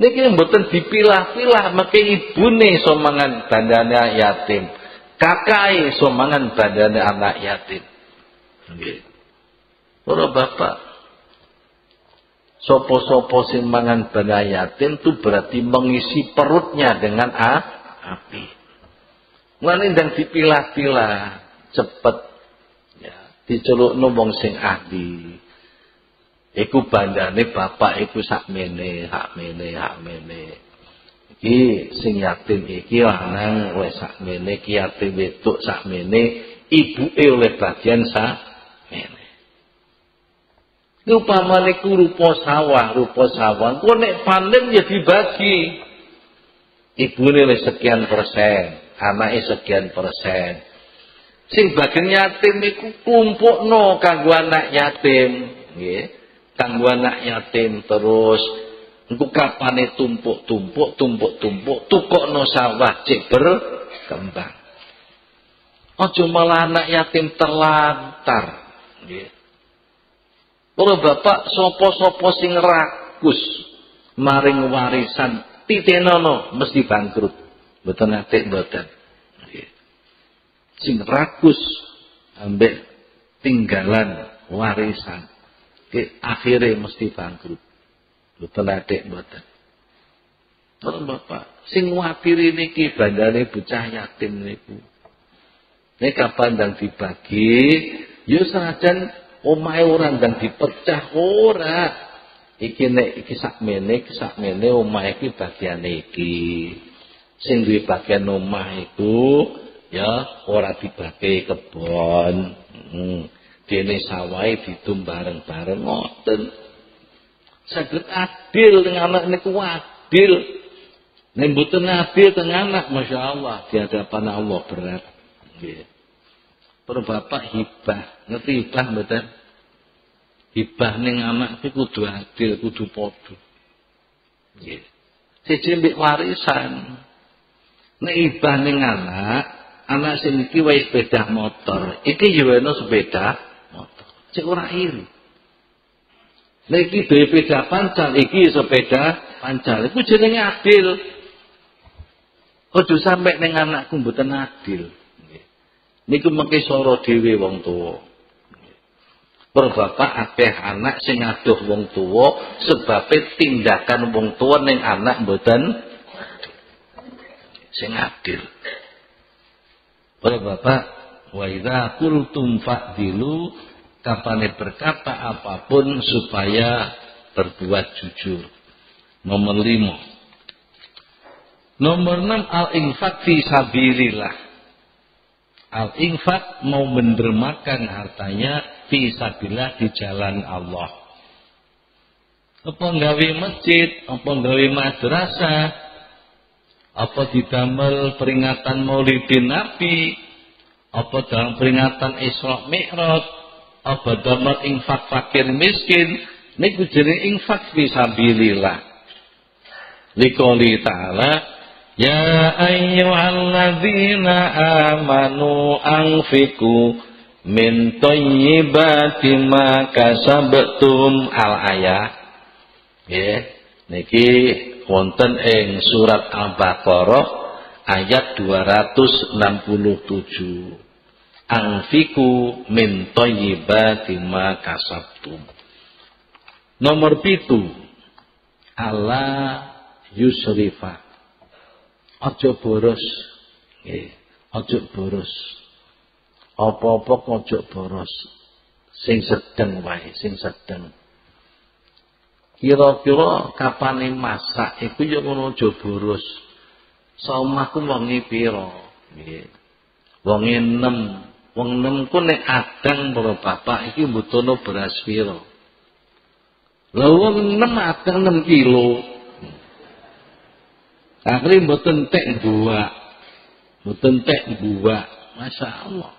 Niki mboten dipilah-pilah meke ibune somangan bandane yatim kakai somangan bandane anak yatim. Nggih. Para bapak Sopo-sopo sing mangan yatim itu berarti mengisi perutnya dengan api. Dan dipilah-pilah cepet ya, diceluk wong sing ahli. Iku bandane bapak iku sakmene, mene, hak mene. Iki sing yatim iki lanang wis sakmene, ki yatim wedok sakmene, ibuke oleh bagian sakmene. Upamane ku rupa sawah, rupa sawah. Kok nek panen ya dibagi. Ibune wis sekian persen, anake sekian persen. Sing bagian yatim iku kumpukno kanggo anak yatim, nggih. Kanggo anak yatim terus engko kapane tumpuk-tumpuk, tumpuk-tumpuk, tukokno sawah cek berkembang. Aja malah anak yatim terlantar, nggih. Para bapak sopo-sopo sing rakus maring warisan titenono mesti bangkrut. Mboten nate mboten. Sing rakus ambek tinggalan warisan ke akhirnya mesti bangkrut. Mboten nate mboten. Para bapak sing watiri niki bandane bocah yatim niku. Nek kapan dan dibagi, yo senajan omahe ora ndang dipecah ora. Iki nek iki sakmene, iki sakmene omah iki bagiane iki. Sing duwe bagian omah iku ya ora dibagi kebon. Hmm. Dene sawahe ditum bareng-bareng ngoten. Saged adil dengan anak niku adil. Nek mboten adil teng anak masyaallah di hadapan Allah berat. Nggih. Para bapak hibah, ngerti hibah mboten? Hibah ning anak iki kudu adil, kudu padha. Nggih. Siji mbek warisan. Nek hibah ning anak, anak sing iki wae sepeda motor, iki yo ono sepeda motor. Cek ora iri. Nek iki duwe sepeda pancal, iki sepeda pancal. Iku jenenge adil. Ojo sampe ning anakku mboten adil. Niku mengke soro dhewe wong tuwa. Berbapak akeh anak sing aduh wong tuwa sebabe tindakan wong tuwa ning anak mboten sing adil. Berbapak wa idza qultum fa'dilu kapane berkata apa pun supaya berbuat jujur. Nomor lima. Nomor enam al-infak fi sabilillah. Al-infak mau mendermakan hartanya fisabilillah di jalan Allah. Apa gawe masjid, apa gawe madrasah, apa didamel peringatan Maulidin Nabi, apa dalam peringatan Isra Mi'raj, apa damel infak fakir miskin, niku jenenge infak fisabilillah. Liqouli ta'ala Ya ayyuhalladzina amanu anfiku min thayyibati ma kasabtum. Al ayah nggih niki wonten ing surat Al-Baqarah ayat 267 Anfiku min thayyibati ma kasabtum. Nomor pitu. Allah yusrifa Ojo boros ojo boros apa-apa kocok boros. Sing sedeng wae, sing sedeng. Kira-kira kapane masak iku ya ngono aja boros. Saumahku wonge pira? Nggih. Wonge 6. Wong 6 ku nek adang para bapak iki mbutuhno beras pira? Lah wong 6 adang 6 kilo. Akhirnya mboten tek buah. Mboten tek buah. Masya Allah.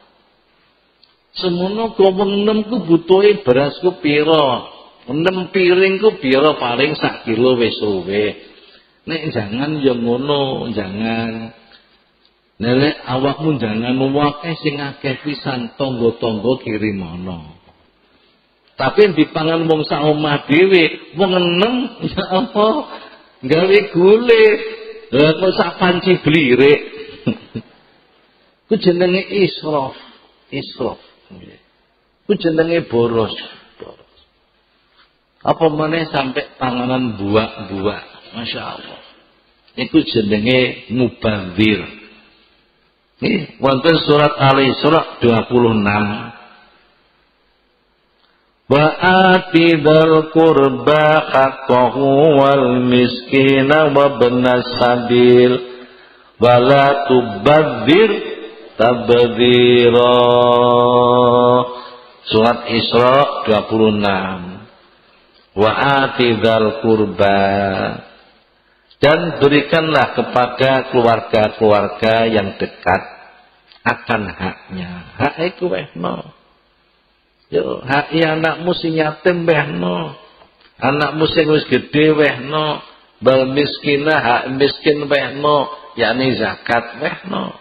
Semono wong enem ku butuhe beras ku pira? Enem piring ku paling sak kilo wis. Nek jangan ya ngono, jangan. Nek awakmu jangan akeh sing akeh pisan tangga-tangga kirimono. Tapi dipangan wong sak omah dhewe, wong enem ya apa? Gawe gule. Kok sak panci blirik. *laughs* ku jenenge israf. Israf. Ku jenenge boros. boros. Apa meneh sampai panganan buah-buah. Masya Allah. Iku jenenge mubazir. Ini wonten surat Al-Isra 26. Dal haqqahu wal miskina wa benas sabil wa la tubadzir tabdhira Surat Isra 26 Wa atidhal kurba dan berikanlah kepada keluarga-keluarga yang dekat akan haknya. Hak itu wehno. Yo, hak anakmu sing yatim wehno. Anakmu sing wis gedhe wehno. Bal miskinah hak miskin wehno, yakni zakat wehno.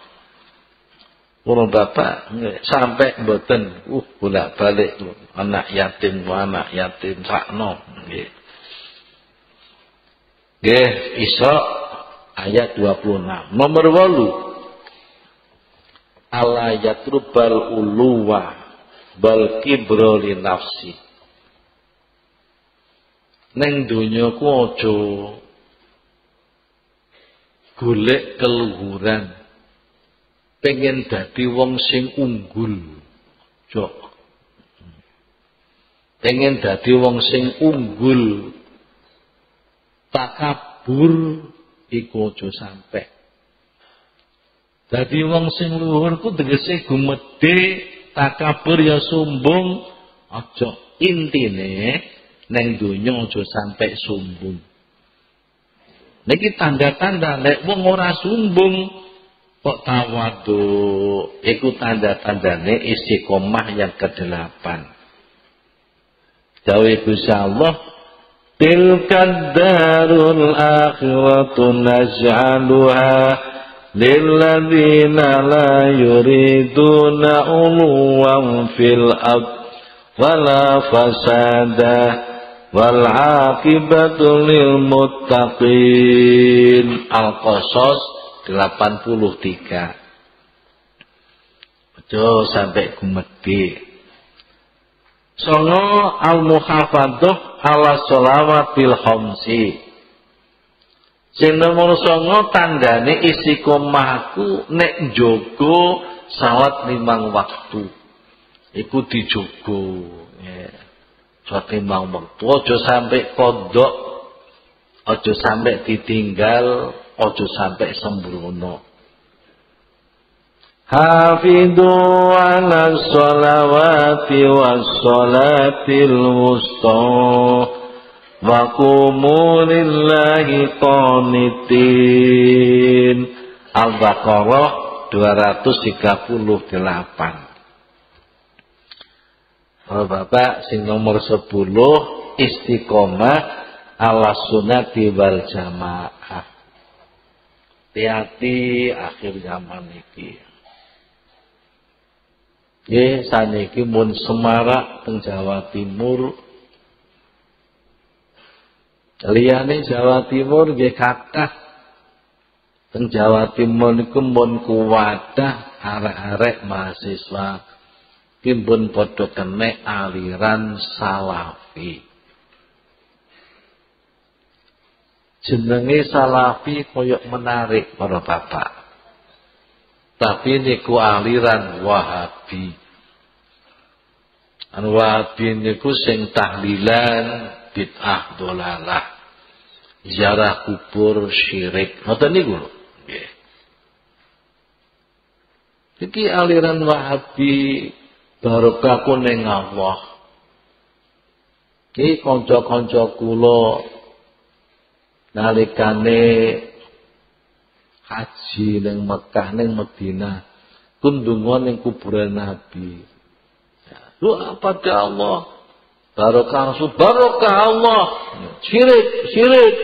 Kalau bapak sampai mboten uh bolak-balik anak yatim anak yatim sakno nggih. Nggih Isra ayat 26. Nomor 8. Ala yatrubal uluwa bal kibro li nafsi. Neng donya ku aja golek keluhuran pengen dadi wong sing unggul. Jok. Pengen dadi wong sing unggul. Takabur iku aja sampe. Dadi wong sing luhur ku tegese gumedhe, takabur ya sombong, aja intine neng donya aja sampe sombong. Niki tanda-tanda nek wong ora sombong Kok tawadu iku tanda-tandane istiqomah yang kedelapan. Dawe Gusti Allah tilkad darul akhiratu naj'aluha yuriduna uluwan fil ab wala fasada wal akibatu lil muttaqin Al-Qasas 83 Ojo sampai gumedi. Songo al-muhafadzah ala sholawatil khamsi. Sing nomor songo tandane istiqomahku nek jogo salat limang waktu. Iku dijogo. Ya. Salat limang waktu ojo sampai kodok. ojo sampai ditinggal, ojo sampai sembrono. Hafidhu ala salawati wa salatil وقوموا لله قانتين Al-Baqarah 238 Oh Bapak sing nomor 10 istiqomah ala sunati wal jamaah hati-hati akhir zaman ini Nggih saniki mun Semarak teng Jawa Timur. Liyane Jawa Timur nggih kathah. Teng Jawa Timur niku mun kuwadah arek-arek mahasiswa kimpun padha kene aliran salafi. Jenenge salafi koyok menarik para bapak. Tapi niku aliran Wahabi. An Wahabi niku sing tahlilan bid'ah dolalah. Ziarah kubur syirik. Ngoten niku lho. Nggih. Iki aliran Wahabi barokah ning Allah. Iki kanca-kanca kula nalikane haji neng Mekah neng Medina kundungan neng kuburan Nabi doa pada Allah barokah Rasul barokah Allah syirik syirik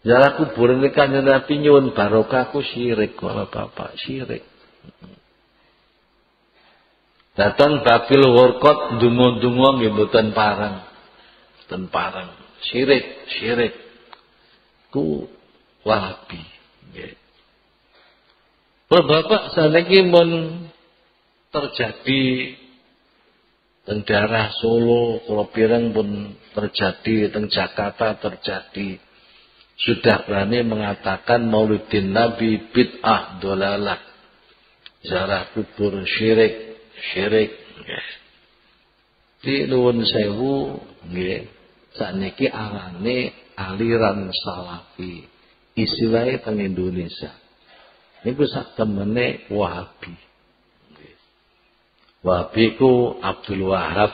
Jarak kuburan ini kan Nabi nyuwun barokah aku syirik kalau bapak syirik. Datang babil workot dungo-dungo nggih parang. Mboten parang. Syirik, syirik. Ku Wahabi. Nggih. Bapak saniki mun terjadi teng daerah Solo, pirang pun terjadi teng Jakarta terjadi sudah berani mengatakan Maulidin Nabi bid'ah dolalah. Zarah kubur syirik, syirik. Di nuwun sewu nggih. Sakniki arane aliran salafi istilahnya teng Indonesia. Niku sak temene Wahabi. Wahabi ku Abdul Wahab.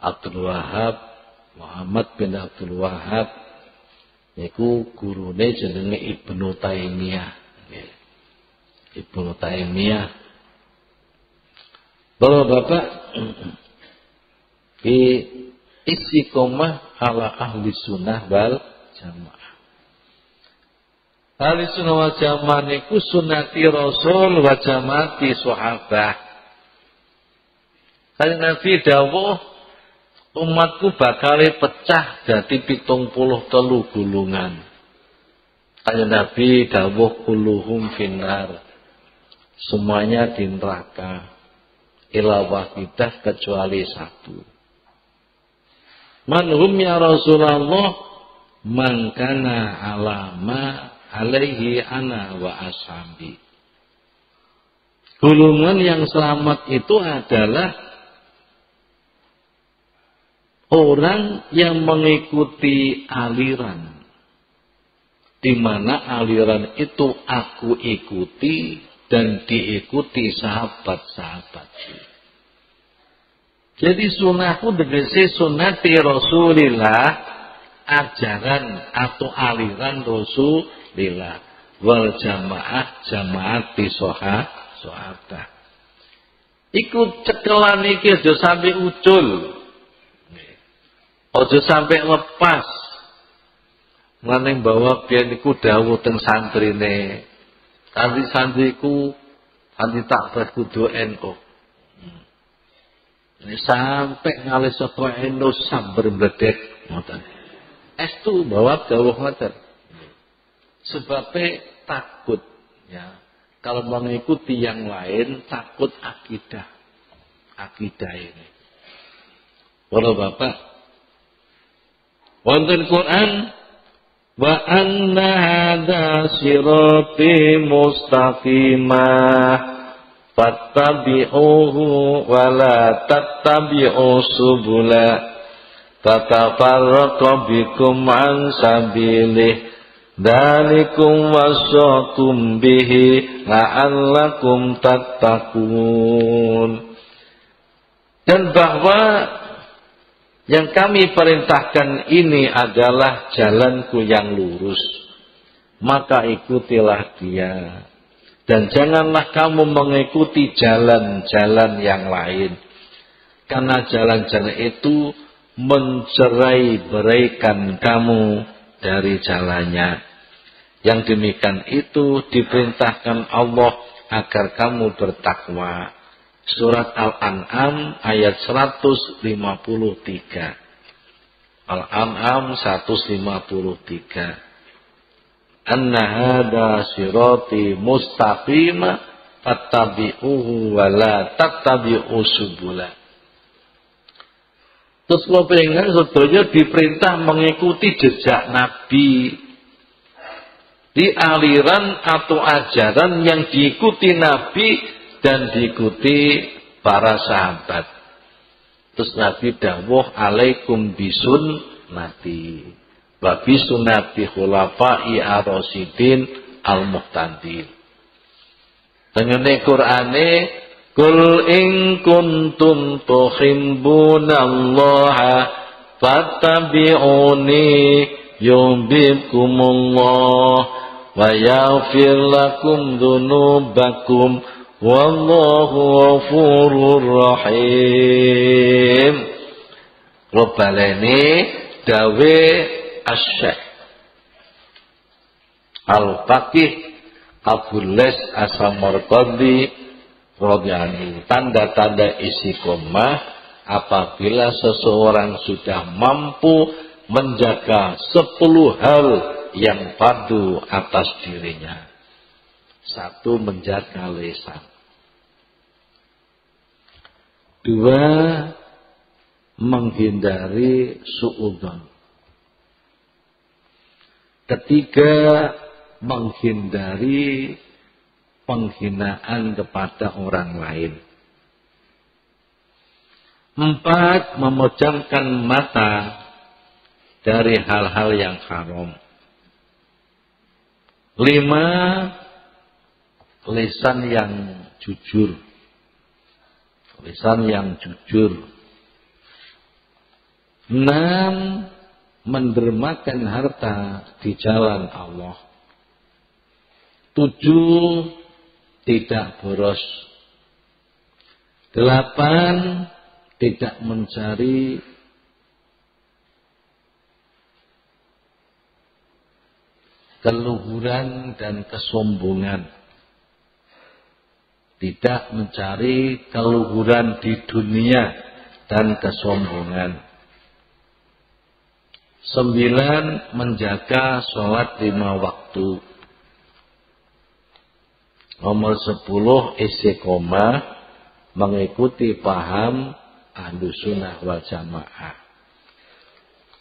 Abdul Wahab, Muhammad bin Abdul Wahab. Niku gurune jenenge Ibnu Taimiyah. Ibnu Taimiyah. Bapak-bapak, *clears throat* di istiqomah ala ahli sunnah wal jamaah. Ahli sunnah wal jamaah niku sunnati Rasul wa jamaati sahabat. Kali Nabi dawuh umatku bakal pecah dadi pitung puluh telu gulungan. Kali Nabi dawuh kuluhum finar. Semuanya di neraka. Ila wahidah kecuali satu. Manhum ya Rasulullah mangkana alama alaihi ana wa ashabi. Gulungan yang selamat itu adalah orang yang mengikuti aliran. Di mana aliran itu aku ikuti dan diikuti sahabat-sahabatku. Jadi sunnahku tegese sunnati Rasulillah ajaran atau aliran Rasul lillah wal jamaah jamaat di soha sohata. Iku cekelan iki aja sampai ucul. Aja sampai lepas. Maning bawa biyen iku dawuh teng santrine. Santri-santriku santri tak kudu NU. Ini sampai ngalih saka NU sambar mbledek ngoten. Estu bawa dawuh ngoten. Sebabnya takut ya. Kalau mengikuti yang lain takut akidah. Akidah ini. Walau Bapak wonten Quran wa anna hadza sirati mustaqimah fattabi'uhu wa la tattabi'u subula tatafarraqu bikum an sabilih dalikum wasakum bihi la'allakum tattaqun dan bahwa yang kami perintahkan ini adalah jalanku yang lurus. Maka ikutilah dia. Dan janganlah kamu mengikuti jalan-jalan yang lain. Karena jalan-jalan itu mencerai beraikan kamu dari jalannya. Yang demikian itu diperintahkan Allah agar kamu bertakwa. Surat Al-An'am ayat 153. Al-An'am 153. Anna hada sirati mustaqima fattabi'uhu wa la tattabi'u subula. Terus kalau pengen sebetulnya diperintah mengikuti jejak Nabi di aliran atau ajaran yang diikuti Nabi dan diikuti para sahabat. Terus Nabi dawuh alaikum bisun nati. Wa bisunati khulafai ar-rasyidin al-muhtadin. Tengene Qur'ane Kul in kuntum tuhibbunallaha fattabi'uni yuhibbukumullah yaghfir lakum dzunubakum Wallahu ghafurur rahim. Robalene dawe asyik. Al-Faqih Abdul Les Asamarqandi radhiyallahu tanda-tanda isi koma apabila seseorang sudah mampu menjaga sepuluh hal yang padu atas dirinya. Satu menjaga lesan. Dua, menghindari suudon. Ketiga, menghindari penghinaan kepada orang lain. Empat, memejamkan mata dari hal-hal yang haram. Lima, lisan yang jujur lisan yang jujur. Enam, mendermakan harta di jalan Allah. Tujuh, tidak boros. Delapan, tidak mencari keluhuran dan kesombongan tidak mencari keluhuran di dunia dan kesombongan. Sembilan, menjaga sholat lima waktu. Nomor sepuluh, istiqomah, mengikuti paham ahlu sunnah wal jamaah.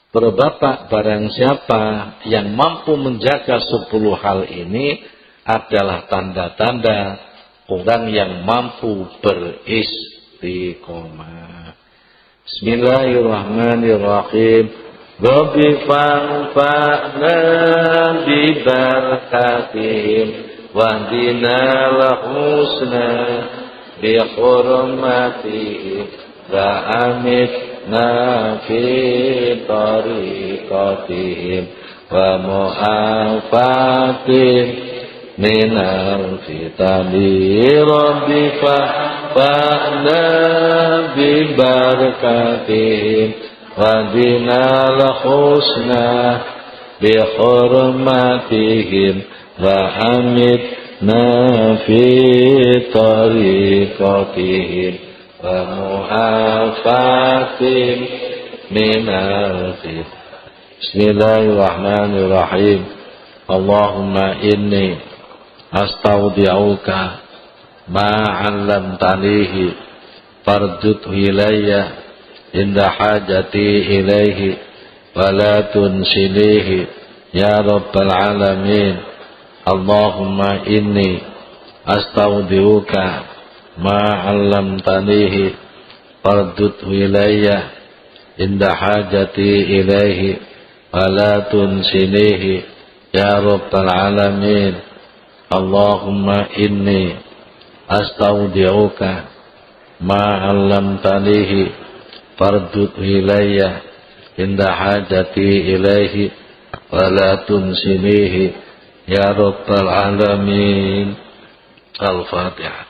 Berbapak barang siapa yang mampu menjaga sepuluh hal ini adalah tanda-tanda orang yang mampu beristiqomah. Bismillahirrahmanirrahim. Rabbi fa'fa'na bi barakatihim wahdina lahusna bi hurmatihim wa amitna fi tariqatihim wa mu'afatihim minal fitani rabbi fa'na bi barakatihim wa dinal husna بحرمتهم وأمتنا في طريقتهم ومعافاتهم من الفتن بسم الله الرحمن الرحيم اللهم إني أستودعك ما علمتنيه فارجته إلي عند حاجتي إليه ولا تنسنيه يا رب العالمين اللهم إني أستودعك ma'allam tanihi fardut wilayya inda hajati ilaihi walatun tunsinihi ya rabbal alamin. Allahumma inni astaudiuka ma'allam tanihi fardut wilayya inda hajati ilaihi walatun tunsinihi ya rabbal alamin. Al-fatihah